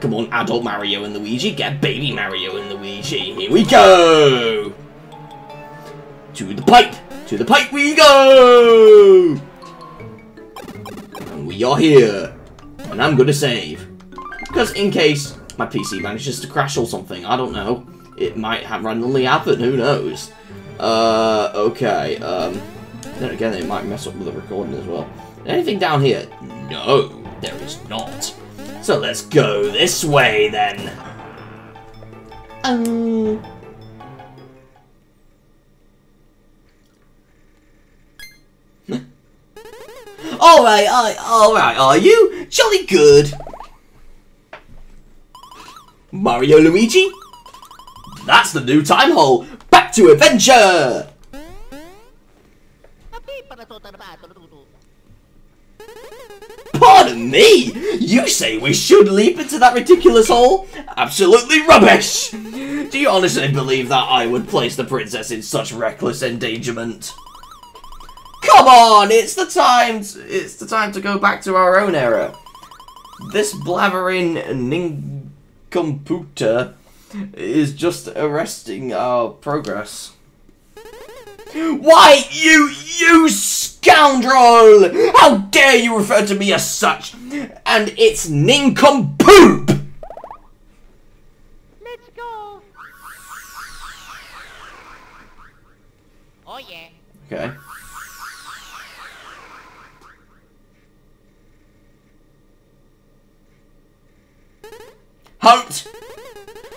Come on, adult Mario and Luigi, get baby Mario and Luigi. Here we go! To the pipe! To the pipe we go! And we are here. And I'm gonna save. Because in case my PC manages to crash or something, I don't know. It might have randomly happen, who knows? Uh, okay, um... Then again, it might mess up with the recording as well. Anything down here? No, there is not. So let's go this way then. Um. alright, alright, are you? Jolly good. Mario Luigi? That's the new time hole. Back to adventure! Pardon me! You say we should leap into that ridiculous hole? Absolutely rubbish! Do you honestly believe that I would place the princess in such reckless endangerment? Come on! It's the time to, it's the time to go back to our own era. This blathering nincomputer is just arresting our progress. Why, you, you scoundrel! How dare you refer to me as such? And it's nincompoop! Let's go. Oh yeah. Okay. Halt!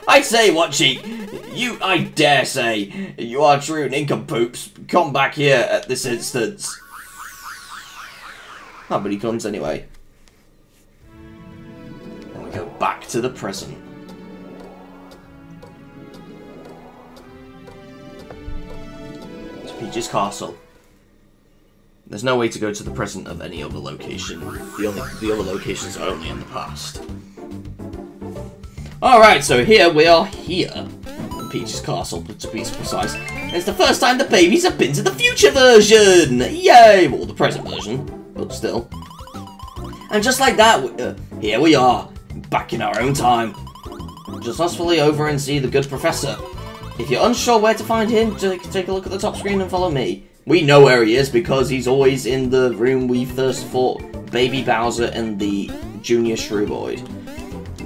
I say, Watchy, you, I dare say, you are true nincompoops. Come back here at this instance. Oh, but he comes anyway. And we go back to the present. To Peach's castle. There's no way to go to the present of any other location. The only the other locations are only in the past. Alright, so here we are here. in Peach's castle, to be precise. It's the first time the babies have been to the future version! Yay! Well, the present version, but still. And just like that, we- uh, here we are, back in our own time. Just us fully over and see the good professor. If you're unsure where to find him, take a look at the top screen and follow me. We know where he is because he's always in the room we first fought Baby Bowser and the Junior Shrooboid.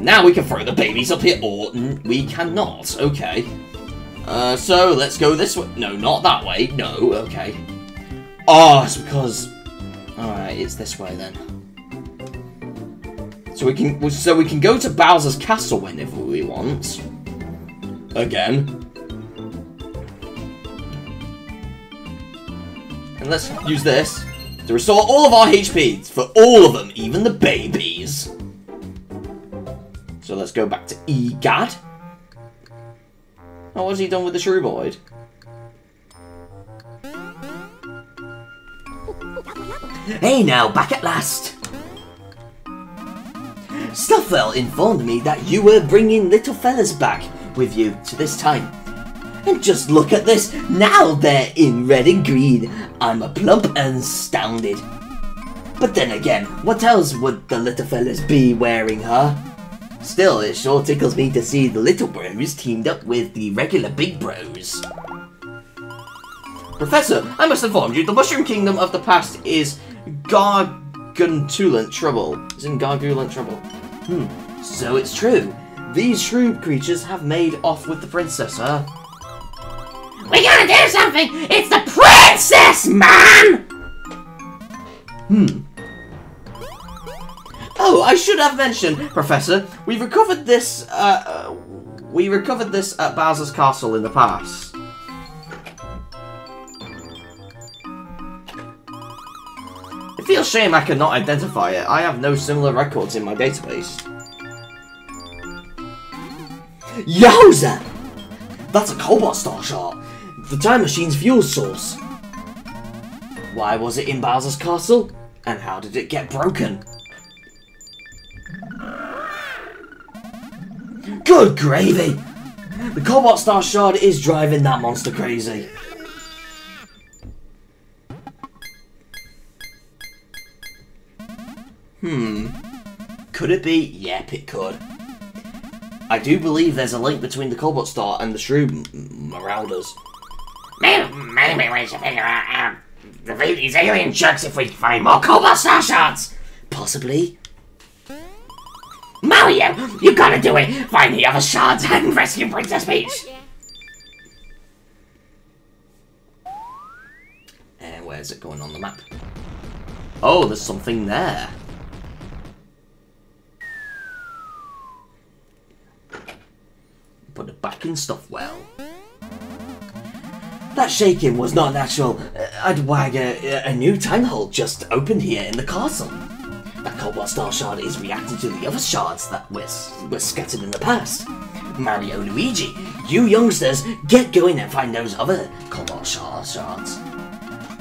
Now we can throw the babies up here, or we cannot. Okay. Uh, so let's go this way. No, not that way. No, okay. Oh, it's because. Alright, it's this way then. So we can so we can go to Bowser's castle whenever we want. Again. And let's use this to restore all of our HP for all of them, even the babies. So let's go back to EGAD. Oh, what's he done with the Shrooboid? Hey now, back at last! Stuffwell informed me that you were bringing little fellas back with you to this time. And just look at this, now they're in red and green. I'm a plump and astounded. But then again, what else would the little fellas be wearing, huh? Still, it sure tickles me to see the little bros teamed up with the regular big bros. Professor, I must inform you, the Mushroom Kingdom of the past is gargantulant trouble. Is in gargulent trouble. Hmm, So it's true. These Shroob creatures have made off with the princess, huh? We gotta do something! It's the princess, man! Hmm. Oh, I should have mentioned, Professor, we recovered this, uh, uh, we recovered this at Bowser's Castle in the past. It feels shame I cannot identify it. I have no similar records in my database. Yowza! That's a Cobalt Star Shard. The time machine's fuel source. Why was it in Bowser's castle? And how did it get broken? Good gravy! The Cobalt Star Shard is driving that monster crazy. Hmm. Could it be? Yep, it could. I do believe there's a link between the Cobalt Star and the Shroob M- M- Marauders. Maybe, maybe we should figure out how to defeat these alien jerks if we find more Cobalt Star Shards! Possibly. Mario, you gotta do it! Find the other shards and rescue Princess Peach! And where's it going on the map? Oh, there's something there. Put it back in Stuffwell. That shaking was not natural. Uh, I'd wag a, a new time hole just opened here in the castle. That Cobalt Star Shard is reacting to the other shards that were, were scattered in the past. Mario Luigi, you youngsters, get going and find those other Cobalt Star Shards.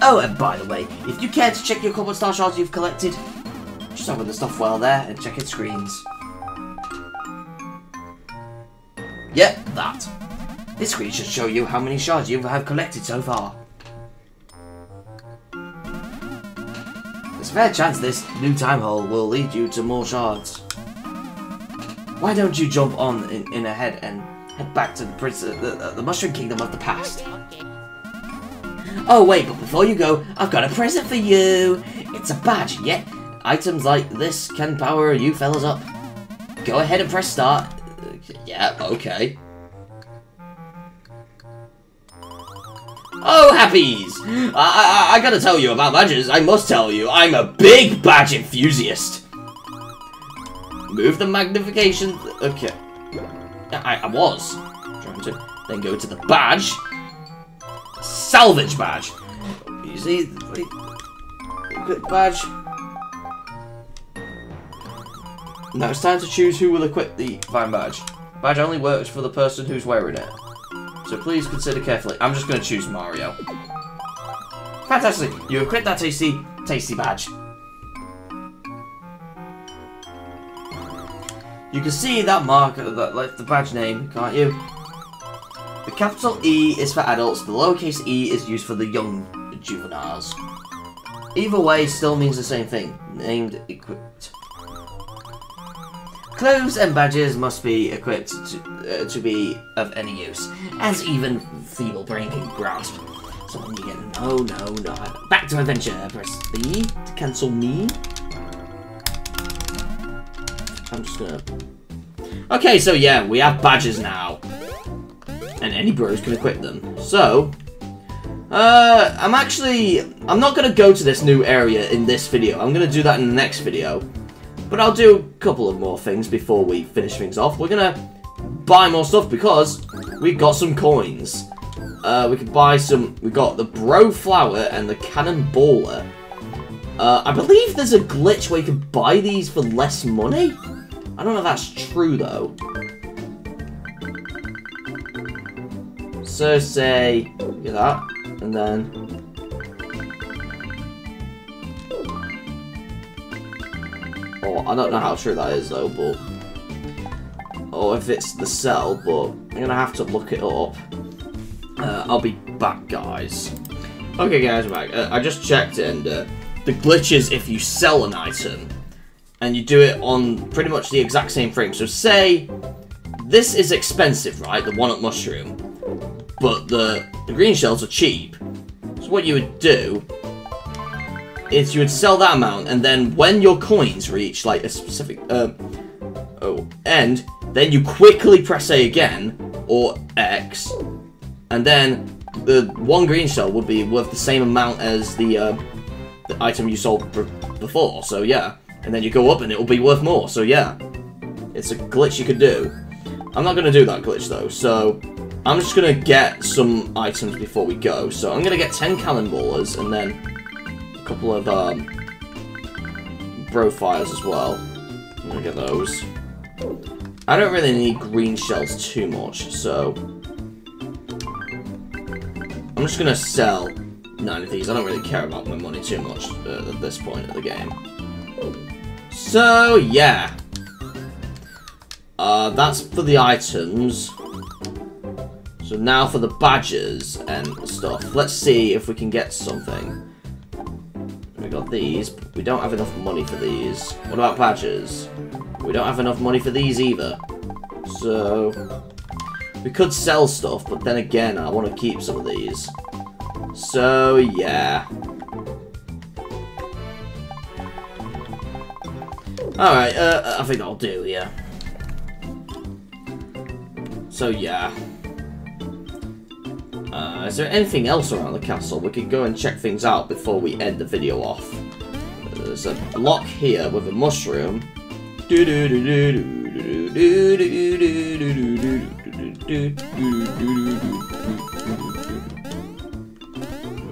Oh, and by the way, if you care to check your Cobalt Star Shards you've collected, just open the Stuffwell there and check its screens. Yep, that. This screen should show you how many shards you have collected so far. There's a fair chance this new time hole will lead you to more shards. Why don't you jump on in, in ahead and head back to the, prince, uh, the, uh, the Mushroom Kingdom of the past? Oh wait, but before you go, I've got a present for you. It's a badge, yeah. Items like this can power you fellas up. Go ahead and press start. Uh, Yeah, okay. Oh, happies! I, I, I gotta tell you about badges. I must tell you, I'm a big badge enthusiast. Move the magnification. Okay. I, I was trying to. Then go to the badge. Salvage badge. You see, good badge. Now it's time to choose who will equip the Vine Badge. Badge only works for the person who's wearing it. So please consider carefully. I'm just going to choose Mario. Fantastic! You equip that tasty, tasty badge. You can see that mark, uh, that, like the badge name, can't you? The capital E is for adults, the lowercase e is used for the young juveniles. Either way still means the same thing, named equipped. Clothes and badges must be equipped to, uh, to be of any use, as even feeble brain can grasp. So when you get no, no, back to adventure, press B to cancel me. I'm just gonna. Okay, so yeah, we have badges now, and any bros can equip them. So, uh, I'm actually, I'm not gonna go to this new area in this video. I'm gonna do that in the next video. But I'll do a couple of more things before we finish things off. We're gonna buy more stuff because we've got some coins. Uh, we can buy some, we got the Bro Flower and the Cannonballer. Uh, I believe there's a glitch where you can buy these for less money. I don't know if that's true though. So say, get that, and then Oh, I don't know how true that is though, but... Or if it's the cell, but I'm gonna have to look it up. Uh, I'll be back, guys. Okay, guys, I'm back. Uh, I just checked and uh, the glitch is if you sell an item and you do it on pretty much the exact same frame. So say this is expensive, right? The one-up mushroom. But the, the green shells are cheap. So what you would do is you would sell that amount, and then when your coins reach like a specific uh, oh end, then you quickly press A again or X, and then the one green shell would be worth the same amount as the, uh, the item you sold before. So yeah, and then you go up and it will be worth more. So yeah, it's a glitch you could do. I'm not gonna do that glitch though. So I'm just gonna get some items before we go. So I'm gonna get 10 cannonballers and then couple of um, bro fires as well. I'm gonna get those. I don't really need green shells too much, so I'm just gonna sell nine of these. I don't really care about my money too much uh, at this point of the game. So yeah, uh, that's for the items. So now for the badges and stuff. Let's see if we can get something. Got these, we don't have enough money for these. What about badges? We don't have enough money for these either. So, we could sell stuff, but then again, I want to keep some of these. So, yeah. Alright, uh, I think I'll do, yeah. So, yeah. Uh, is there anything else around the castle? We could go and check things out before we end the video off. There's a block here with a mushroom.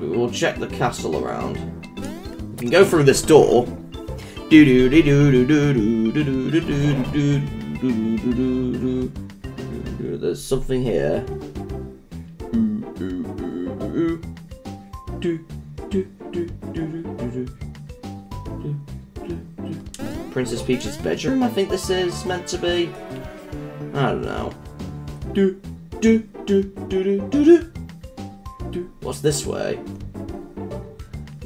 We'll check the castle around. We can go through this door. There's something here. Princess Peach's bedroom, I think this is meant to be. I don't know. Do, do, do, do, do, do, do. What's this way?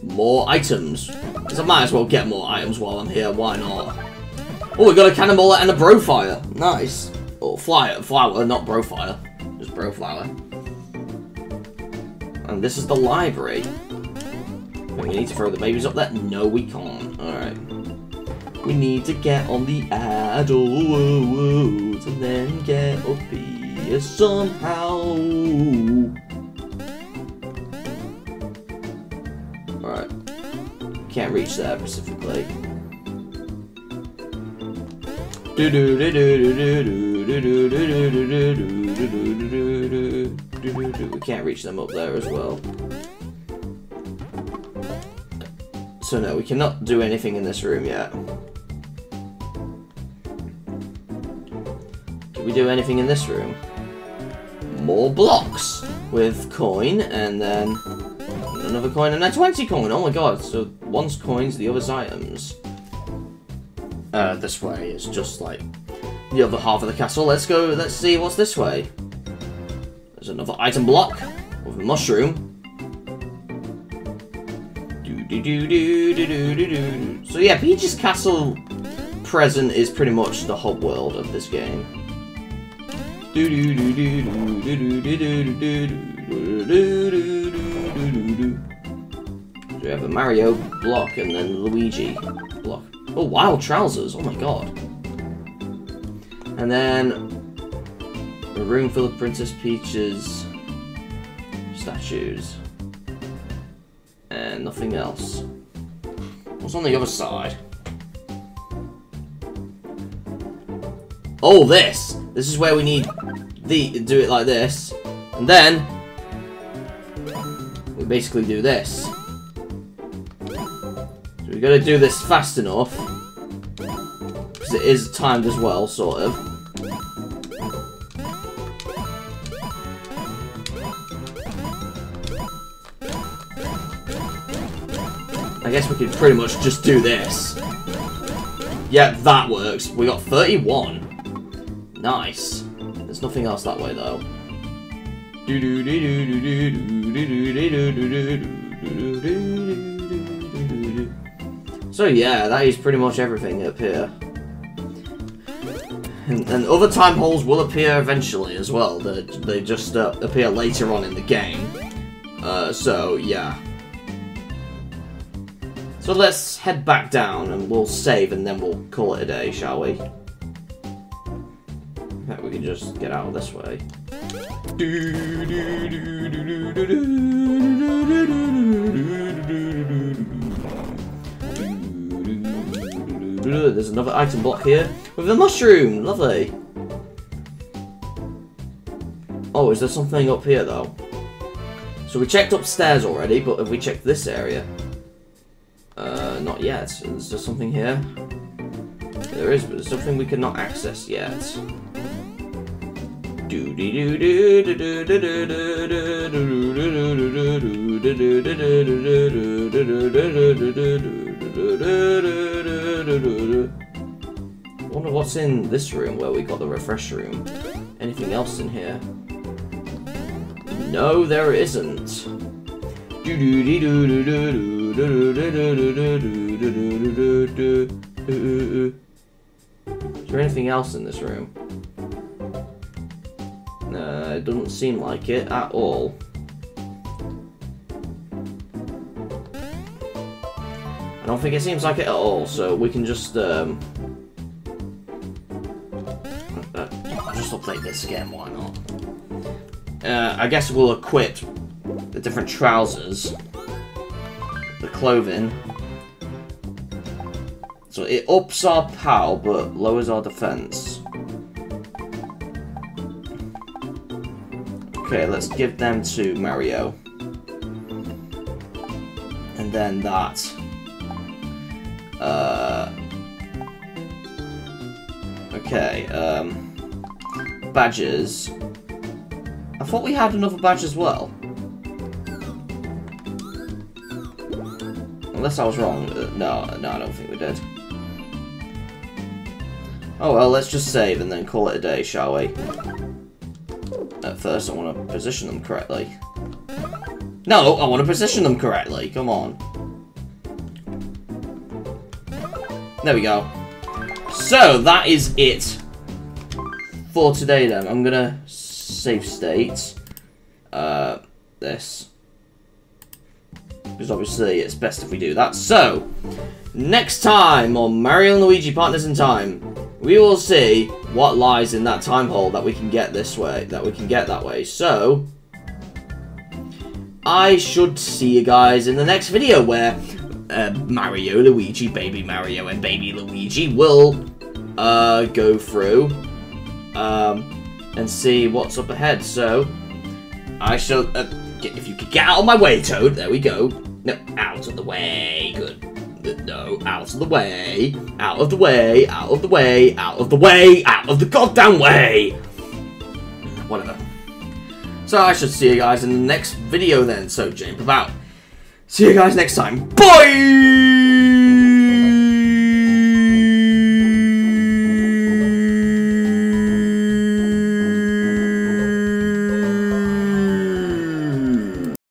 More items. Because I might as well get more items while I'm here, why not? Oh, we got a cannonball and a bro fire. Nice. Oh, flyer, flower, not bro fire. Just bro flower. And this is the library. we need to throw the babies up there? No, we can't. Alright. We need to get on the adults and then get up here somehow. Alright. Can't reach there specifically. Do do do do do do do do do do do do do do do do we can't reach them up there as well. So no, we cannot do anything in this room yet. Can we do anything in this room? More blocks with coin and then another coin and then 20 coin. Oh my god, so one's coins, the other's items. Uh, this way is just like the other half of the castle. Let's go, let's see what's this way. There's another item block of mushroom. So yeah, Peach's Castle present is pretty much the whole world of this game. So we have a Mario block and then Luigi block. Oh, wild trousers, oh my god. And then a room full of Princess Peach's statues. And nothing else. What's on the other side? Oh, this! This is where we need the do it like this. And then we basically do this. So we gotta do this fast enough. Because it is timed as well, sort of. Guess we could pretty much just do this. Yeah, that works. We got 31. Nice. There's nothing else that way though. So yeah, that is pretty much everything up here. And, and other time holes will appear eventually as well. They, they just uh, appear later on in the game. Uh, so yeah. So let's head back down and we'll save and then we'll call it a day, shall we? We can just get out of this way. There's another item block here with a mushroom. Lovely. Oh, is there something up here though? So we checked upstairs already, but have we checked this area? Uh, not yet. Is there something here? There is, but there's something we cannot access yet. wonder what's in this room where we got the Refreshroom. Anything else in here? No, there isn't. Is there anything else in this room? No, it doesn't seem like it at all. I don't think it seems like it at all, so we can just, um... Uh, just update this again, why not? Uh, I guess we'll equip the different trousers, clothing. So it ups our power, but lowers our defense. Okay, let's give them to Mario. And then that. Uh, okay, um, badges. I thought we had another badge as well. Unless I was wrong. Uh, no, no, I don't think we did. Oh well, let's just save and then call it a day, shall we? At first, I want to position them correctly. No, I want to position them correctly. Come on. There we go. So, that is it for today then. I'm going to save state. Uh, this. Because obviously it's best if we do that. So, next time on Mario and Luigi Partners in Time, we will see what lies in that time hole that we can get this way, that we can get that way. So, I should see you guys in the next video where uh, Mario, Luigi, Baby Mario, and Baby Luigi will uh, go through um, and see what's up ahead. So, I shall, uh, get, if you could get out of my way, Toad, there we go. No, out of the way, good. no, out of the way, out of the way, out of the way, out of the way, out of the goddamn way. Whatever. So I should see you guys in the next video then. So jump about. See you guys next time. Bye!